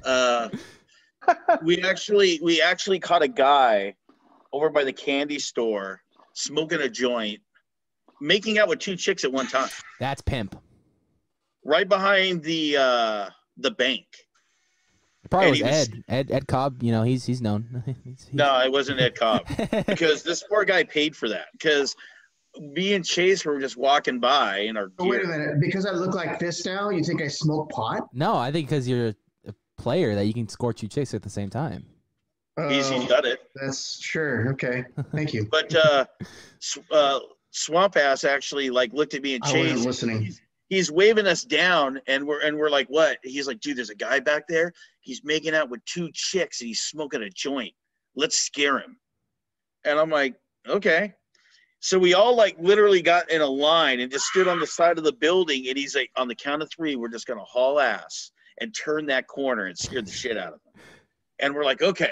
uh [LAUGHS] we actually we actually caught a guy over by the candy store smoking a joint making out with two chicks at one time That's pimp. right behind the uh the bank It probably And was was- Ed. Ed. Ed Kobb. You know, he's he's known. [LAUGHS] He's- he's- no it wasn't ed Kobb [LAUGHS] because this poor guy paid for that because me and chase were just walking by in our Oh, wait a minute. Because I look like this now, you think I smoke pot? no, I think because you're a player that you can score two chicks at the same time. He's, he's Oh, done it that's sure. Okay. Thank you. [LAUGHS] but uh, uh swamp ass actually like looked at me and I wasn't chase listening. he's waving us down and we're and we're like what he's like dude there's a guy back there he's making out with two chicks and he's smoking a joint let's scare him and i'm like okay So we all like literally got in a line and just stood on the side of the building. And he's like, on the count of three, we're just gonna haul ass and turn that corner and scare the shit out of them. And we're like, okay.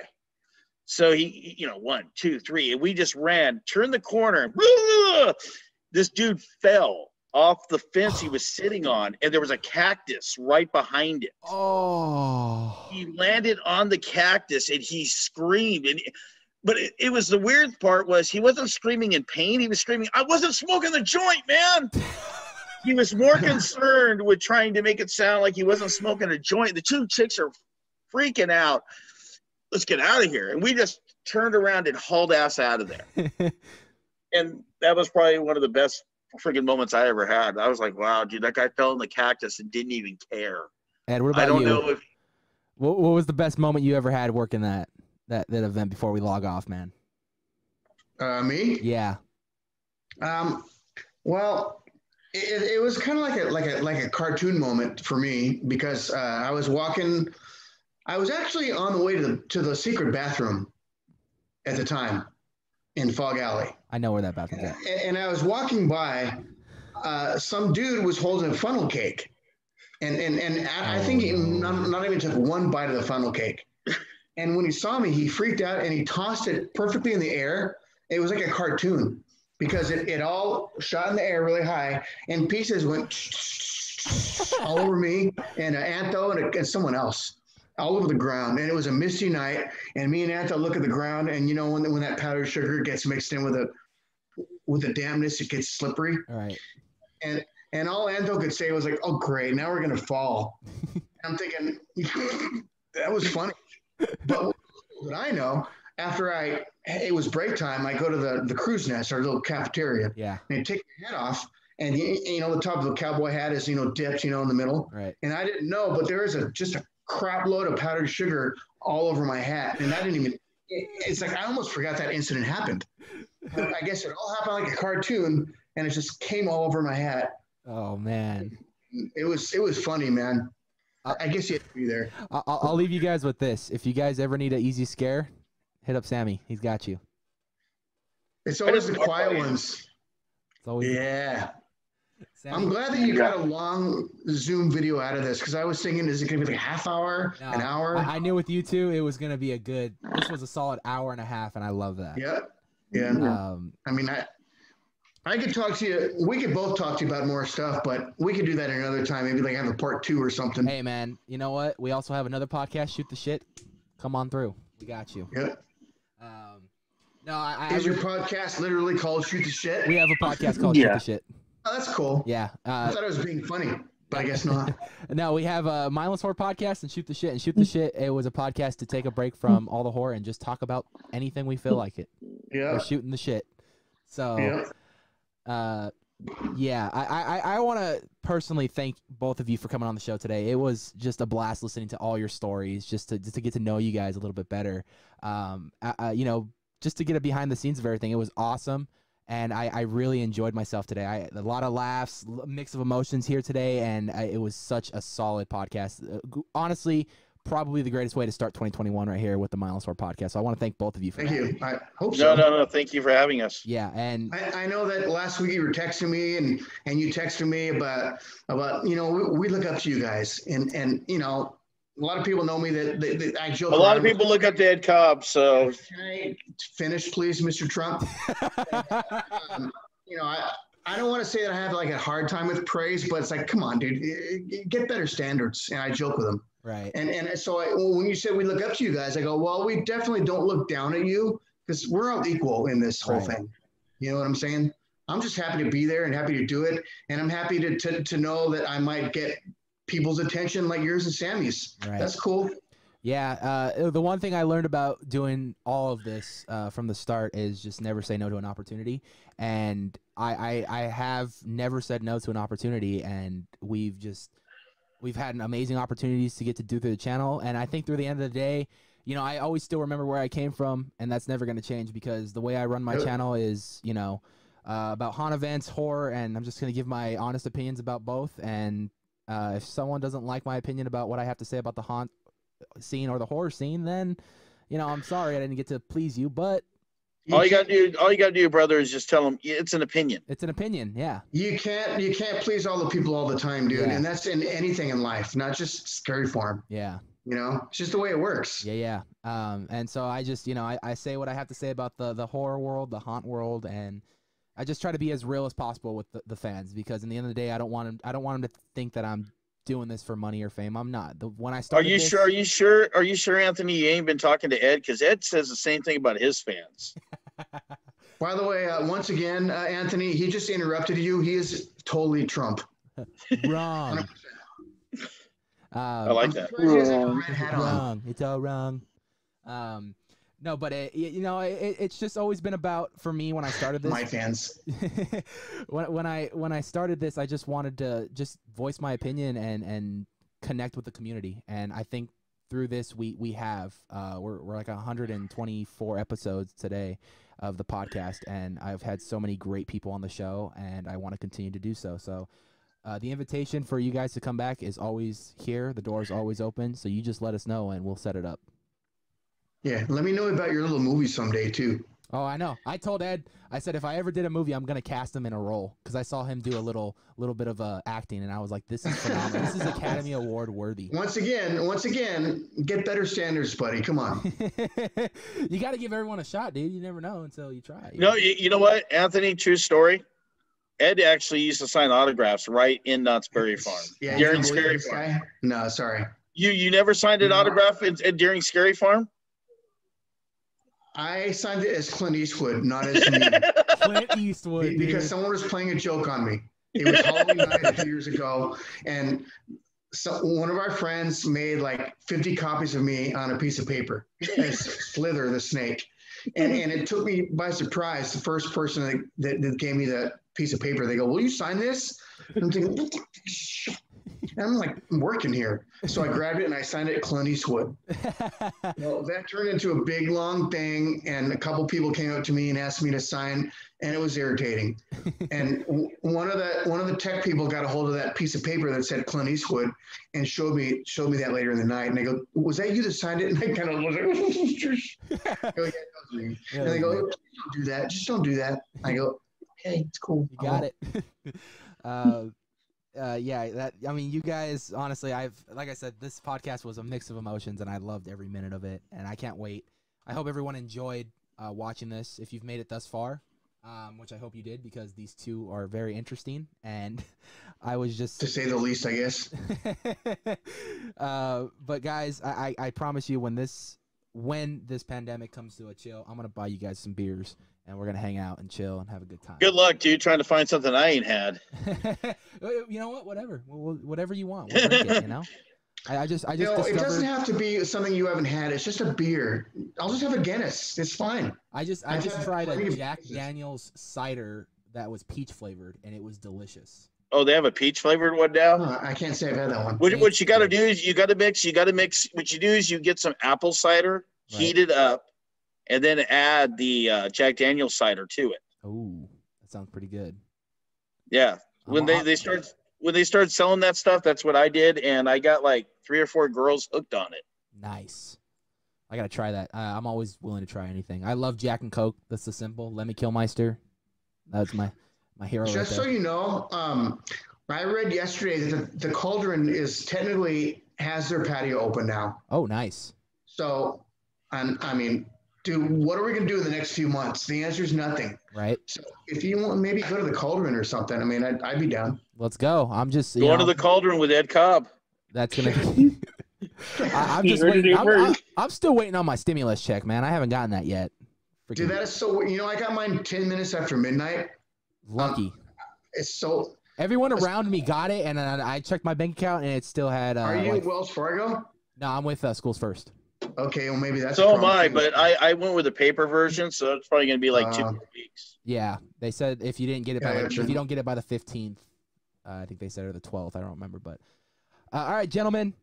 So he, you know, one, two, three, and we just ran, turned the corner, this dude fell off the fence he was sitting [SIGHS] on, and there was a cactus right behind it. Oh. He landed on the cactus and he screamed. And but it, it was the weird part was he wasn't screaming in pain. He was screaming, "I wasn't smoking the joint, man." [LAUGHS] he was more concerned with trying to make it sound like he wasn't smoking a joint. The two chicks are freaking out. Let's get out of here. And we just turned around and hauled ass out of there. [LAUGHS] and that was probably one of the best freaking moments I ever had. I was like, wow, dude, that guy fell in the cactus and didn't even care. Ed, what about I don't you? know if What, what was the best moment you ever had working that that that event before we log off, man? Uh, me? Yeah. Um, well, it, it was kind of like a like a like a cartoon moment for me because uh, I was walking. I was actually on the way to the to the secret bathroom at the time in Fog Alley, I know where that bathroom is. and, and I was walking by. Uh, some dude was holding a funnel cake, and and and I I think he Oh, not, not even took one bite of the funnel cake. And when he saw me, he freaked out and he tossed it perfectly in the air. It was like a cartoon because it, it all shot in the air really high and pieces went [LAUGHS] all over me and Antho and, and someone else all over the ground. And it was a misty night. And me and Antho look at the ground and you know when, when that powdered sugar gets mixed in with a with the dampness, it gets slippery. All right. And and all Antho could say was like, "Oh, great! Now we're gonna fall." [LAUGHS] I'm thinking [LAUGHS] that was funny, but what I know after I it was break time, I go to the the cruise nest, our little cafeteria, Yeah. and I take my hat off, and you, you know the top of the cowboy hat is you know dipped, you know in the middle, Right. and I didn't know, but there is a just a crap load of powdered sugar all over my hat, and I didn't even. it- It's like I almost forgot that incident happened. But I guess it all happened like a cartoon, and it just came all over my hat. Oh man. It was it was funny, man. Uh, I guess you had to be there. I- I'll, I'll leave you guys with this. If you guys ever need an easy scare, hit up Sammy. He's got you. It's always the quiet ones. It's always Yeah. Sammy. I'm glad that you got a long Zoom video out of this because I was thinking, is it going to be like a half hour, No, an hour? I, I knew with you two, it was gonna be a good. This was a solid hour and a half, and I love that. yeah. Yeah. Um, I mean, I, I could talk to you. We could both talk to you about more stuff, but we could do that another time. Maybe like have a part two or something. hey man, you know what? We also have another podcast. Shoot the shit. Come on through. We got you. Yeah. Um, no, I, I Is your re- podcast literally called Shoot the Shit? we have a podcast called Yeah. Shoot the Shit. Oh, that's cool. Yeah. I Uh, thought it was being funny, but I guess not. [LAUGHS] no, we have a mindless horror podcast and shoot the shit. And shoot the shit. It was a podcast to take a break from all the horror and just talk about anything we feel like it. Yeah. We're shooting the shit. So. Yeah. uh yeah i i i want to personally thank both of you for coming on the show today it was just a blast listening to all your stories just to just to get to know you guys a little bit better um I, I, you know just to get a behind the scenes of everything it was awesome and I, I really enjoyed myself today. I a lot of laughs, mix of emotions here today, and I, it was such a solid podcast. Uh, honestly, probably the greatest way to start 2021 right here with the Mindless Horror podcast. So I want to thank both of you for Thank that. you. I hope so. No, no, no. Thank you for having us. Yeah, and I, I know that last week you were texting me and and you texted me about about you know we, we look up to you guys and and you know a lot of people know me that, that, that I joke. A lot of people look up to Ed Kobb, so Can I finish, please, Mr. Trump? [LAUGHS] Um, you know, I I don't want to say that I have like a hard time with praise, but it's like, come on, dude, get better standards. And I joke with them. right. And and so I, when you said we look up to you guys, I go, well, we definitely don't look down at you because we're all equal in this whole Right. thing. You know what I'm saying? I'm just happy to be there and happy to do it, and I'm happy to to, to know that I might get people's attention like yours and Sammy's. Right. That's cool. Yeah, uh, the one thing I learned about doing all of this uh, from the start is just never say no to an opportunity, and I, I I have never said no to an opportunity, and we've just we've had amazing opportunities to get to do through the channel, and I think through the end of the day, you know, I always still remember where I came from, and that's never going to change because the way I run my Yep. channel is, you know, uh, about haunt events, horror, and I'm just going to give my honest opinions about both, and uh, if someone doesn't like my opinion about what I have to say about the haunt scene or the horror scene, then you know I'm sorry I didn't get to please you, but all you gotta do, all you gotta do, brother, is just tell them it's an opinion. It's an opinion. Yeah. You can't you can't please all the people all the time, dude. Yeah. And that's in anything in life, not just scary farm. Yeah. You know, it's just the way it works. Yeah, yeah. Um, and so I just, you know, I, I say what I have to say about the the horror world, the haunt world, and I just try to be as real as possible with the, the fans because in the end of the day, I don't want them, I don't want them to think that I'm doing this for money or fame. I'm not. The when I Are you this- sure? Are you sure? Are you sure, Anthony? You ain't been talking to Ed because Ed says the same thing about his fans. [LAUGHS] By the way, uh, once again, uh, Anthony, he just interrupted you. He is totally Trump. [LAUGHS] Wrong. I Um, like I'm that. surprised he has a red hat on. wrong. It's all wrong. Um, no, but it, you know, it, it's just always been about for me when I started this. My fans. [LAUGHS] when when I when I started this, I just wanted to just voice my opinion and and connect with the community. And I think through this, we we have uh, we're we're like 124 episodes today of the podcast, and I've had so many great people on the show, and I want to continue to do so. So. Uh, the invitation for you guys to come back is always here. The door is always open. So you just let us know and we'll set it up. Yeah, let me know about your little movie someday too. Oh, I know. I told Ed. I said if I ever did a movie, I'm gonna cast him in a role because I saw him do a little, little bit of uh, acting, and I was like, "This is phenomenal. this is Academy Award worthy." [LAUGHS] Once again, once again, get better standards, buddy. Come on. [LAUGHS] you got to give everyone a shot, dude. You never know until you try. No, you, you know what, Anthony? True story. Ed actually used to sign autographs right in Knott's Berry [LAUGHS] Farm Yeah, during Scary Farm. No, sorry. You you never signed an No. autograph in, in- during Scary Farm? I signed it as Clint Eastwood, not as me. [LAUGHS] Clint Eastwood, because dude. someone was playing a joke on me. It was Halloween night a few years ago, and so one of our friends made like 50 copies of me on a piece of paper as Slither the snake. And, and it took me by surprise. The first person that, that, that gave me that piece of paper, they go, Will you sign this? And I'm thinking, "What the-" and I'm like, I'm working here. So I grabbed it and I signed it Clint Eastwood. [LAUGHS] Well, that turned into a big long thing, and a couple people came up to me and asked me to sign, and it was irritating. and one of the one of the tech people got a hold of that piece of paper that said Clint Eastwood, and showed me showed me that later in the night. And they go, "Was that you that signed it?" And I kind of was like, [LAUGHS] I go, "Yeah, that was me." [LAUGHS] Yeah, And they go, "Please "Don't do that. Just don't do that." I go, "Okay, it's cool." You got it. uh, uh, yeah, that. I mean, you guys. Honestly, I've like I said, this podcast was a mix of emotions, and I loved every minute of it, and I can't wait. I hope everyone enjoyed uh, watching this. If you've made it thus far, um, which I hope you did, because these two are very interesting, and [LAUGHS] I was just To say the least, I guess. [LAUGHS] uh, but guys, I, I I promise you, when this when this pandemic comes to a chill, I'm gonna buy you guys some beers, and we're gonna hang out and chill and have a good time. Good luck, dude, trying to find something I ain't had. [LAUGHS] you know what? Whatever. We'll, we'll- whatever you want. We'll drink it, you know. [LAUGHS] I, I just I You just know, it doesn't have to be something you haven't had. It's just a beer. I'll just have a Guinness. It's fine. I just I I've just tried a Jack. Daniel's cider that was peach flavored, and it was delicious. Oh, they have a peach flavored one now. Uh, I can't say I've had that one. What, what you got to do is you got to mix. You got to mix. What you do is you get some apple cider, Right. heat it up, and then add the uh, Jack Daniel's cider to it. Oh, that sounds pretty good. Yeah, I'm when they they start when they started selling that stuff, that's what I did, and I got like three or four girls hooked on it. Nice. I gotta try that. Uh, I'm always willing to try anything. I love Jack and Coke. That's the simple. Lemmy Kilmister. That's my my hero right Just so there. you know, um, I read yesterday that the, the Cauldron is technically has their patio open now. Oh, nice. So, and I mean, dude, what are we gonna do in the next few months? The answer is nothing. Right. So, if you want, maybe go to the Cauldron or something. I mean, I'd, I'd be down. Let's go. I'm just Going know, to the cauldron with Ed Kobb. that's gonna. [LAUGHS] Be, [LAUGHS] I, I'm just heard it waiting. here I'm, I'm. I'm still waiting on my stimulus check, man. I haven't gotten that yet. Freaking Dude, that is so. You know, I got mine ten minutes after midnight. lucky. It's so. Everyone around me got it, and then I checked my bank account, and it still had. Uh, Are you like- Wells Fargo? no, I'm with uh, SchoolsFirst. Okay, well maybe that's. a So am I, too. but I, I went with the paper version, so it's probably going to be like two Uh, more weeks. Yeah, they said if you didn't get it by Yeah, the, gotcha. if you don't get it by the 15th, uh, I think they said or the 12th. I don't remember, but uh, all right, gentlemen,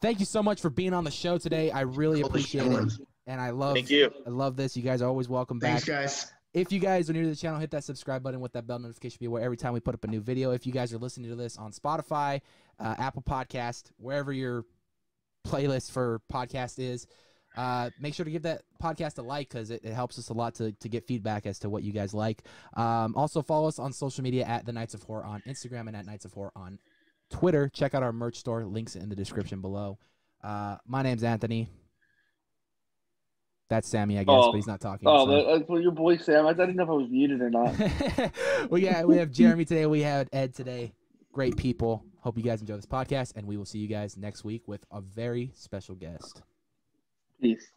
thank you so much for being on the show today. I really Holy appreciate it, and I love Thank you. I love this. You guys are always welcome back. Thanks, guys. If you guys are new to the channel, hit that subscribe button with that bell notification be aware every time we put up a new video. If you guys are listening to this on Spotify, uh, Apple Podcast, wherever your playlist for podcast is, uh, make sure to give that podcast a like because it, it helps us a lot to, to get feedback as to what you guys like. Um, also, follow us on social media at the Nights of Horror on Instagram and at Nights of Horror on Twitter. Check out our merch store. Links in the description below. Uh, my name's Anthony. That's Sammy, I guess, Oh. but he's not talking. Oh, so. that's your boy Sam. I didn't know if I was muted or not. [LAUGHS] well, yeah, we have Jeremy today. We had Ed today. Great people. Hope you guys enjoy this podcast, and we will see you guys next week with a very special guest. Peace.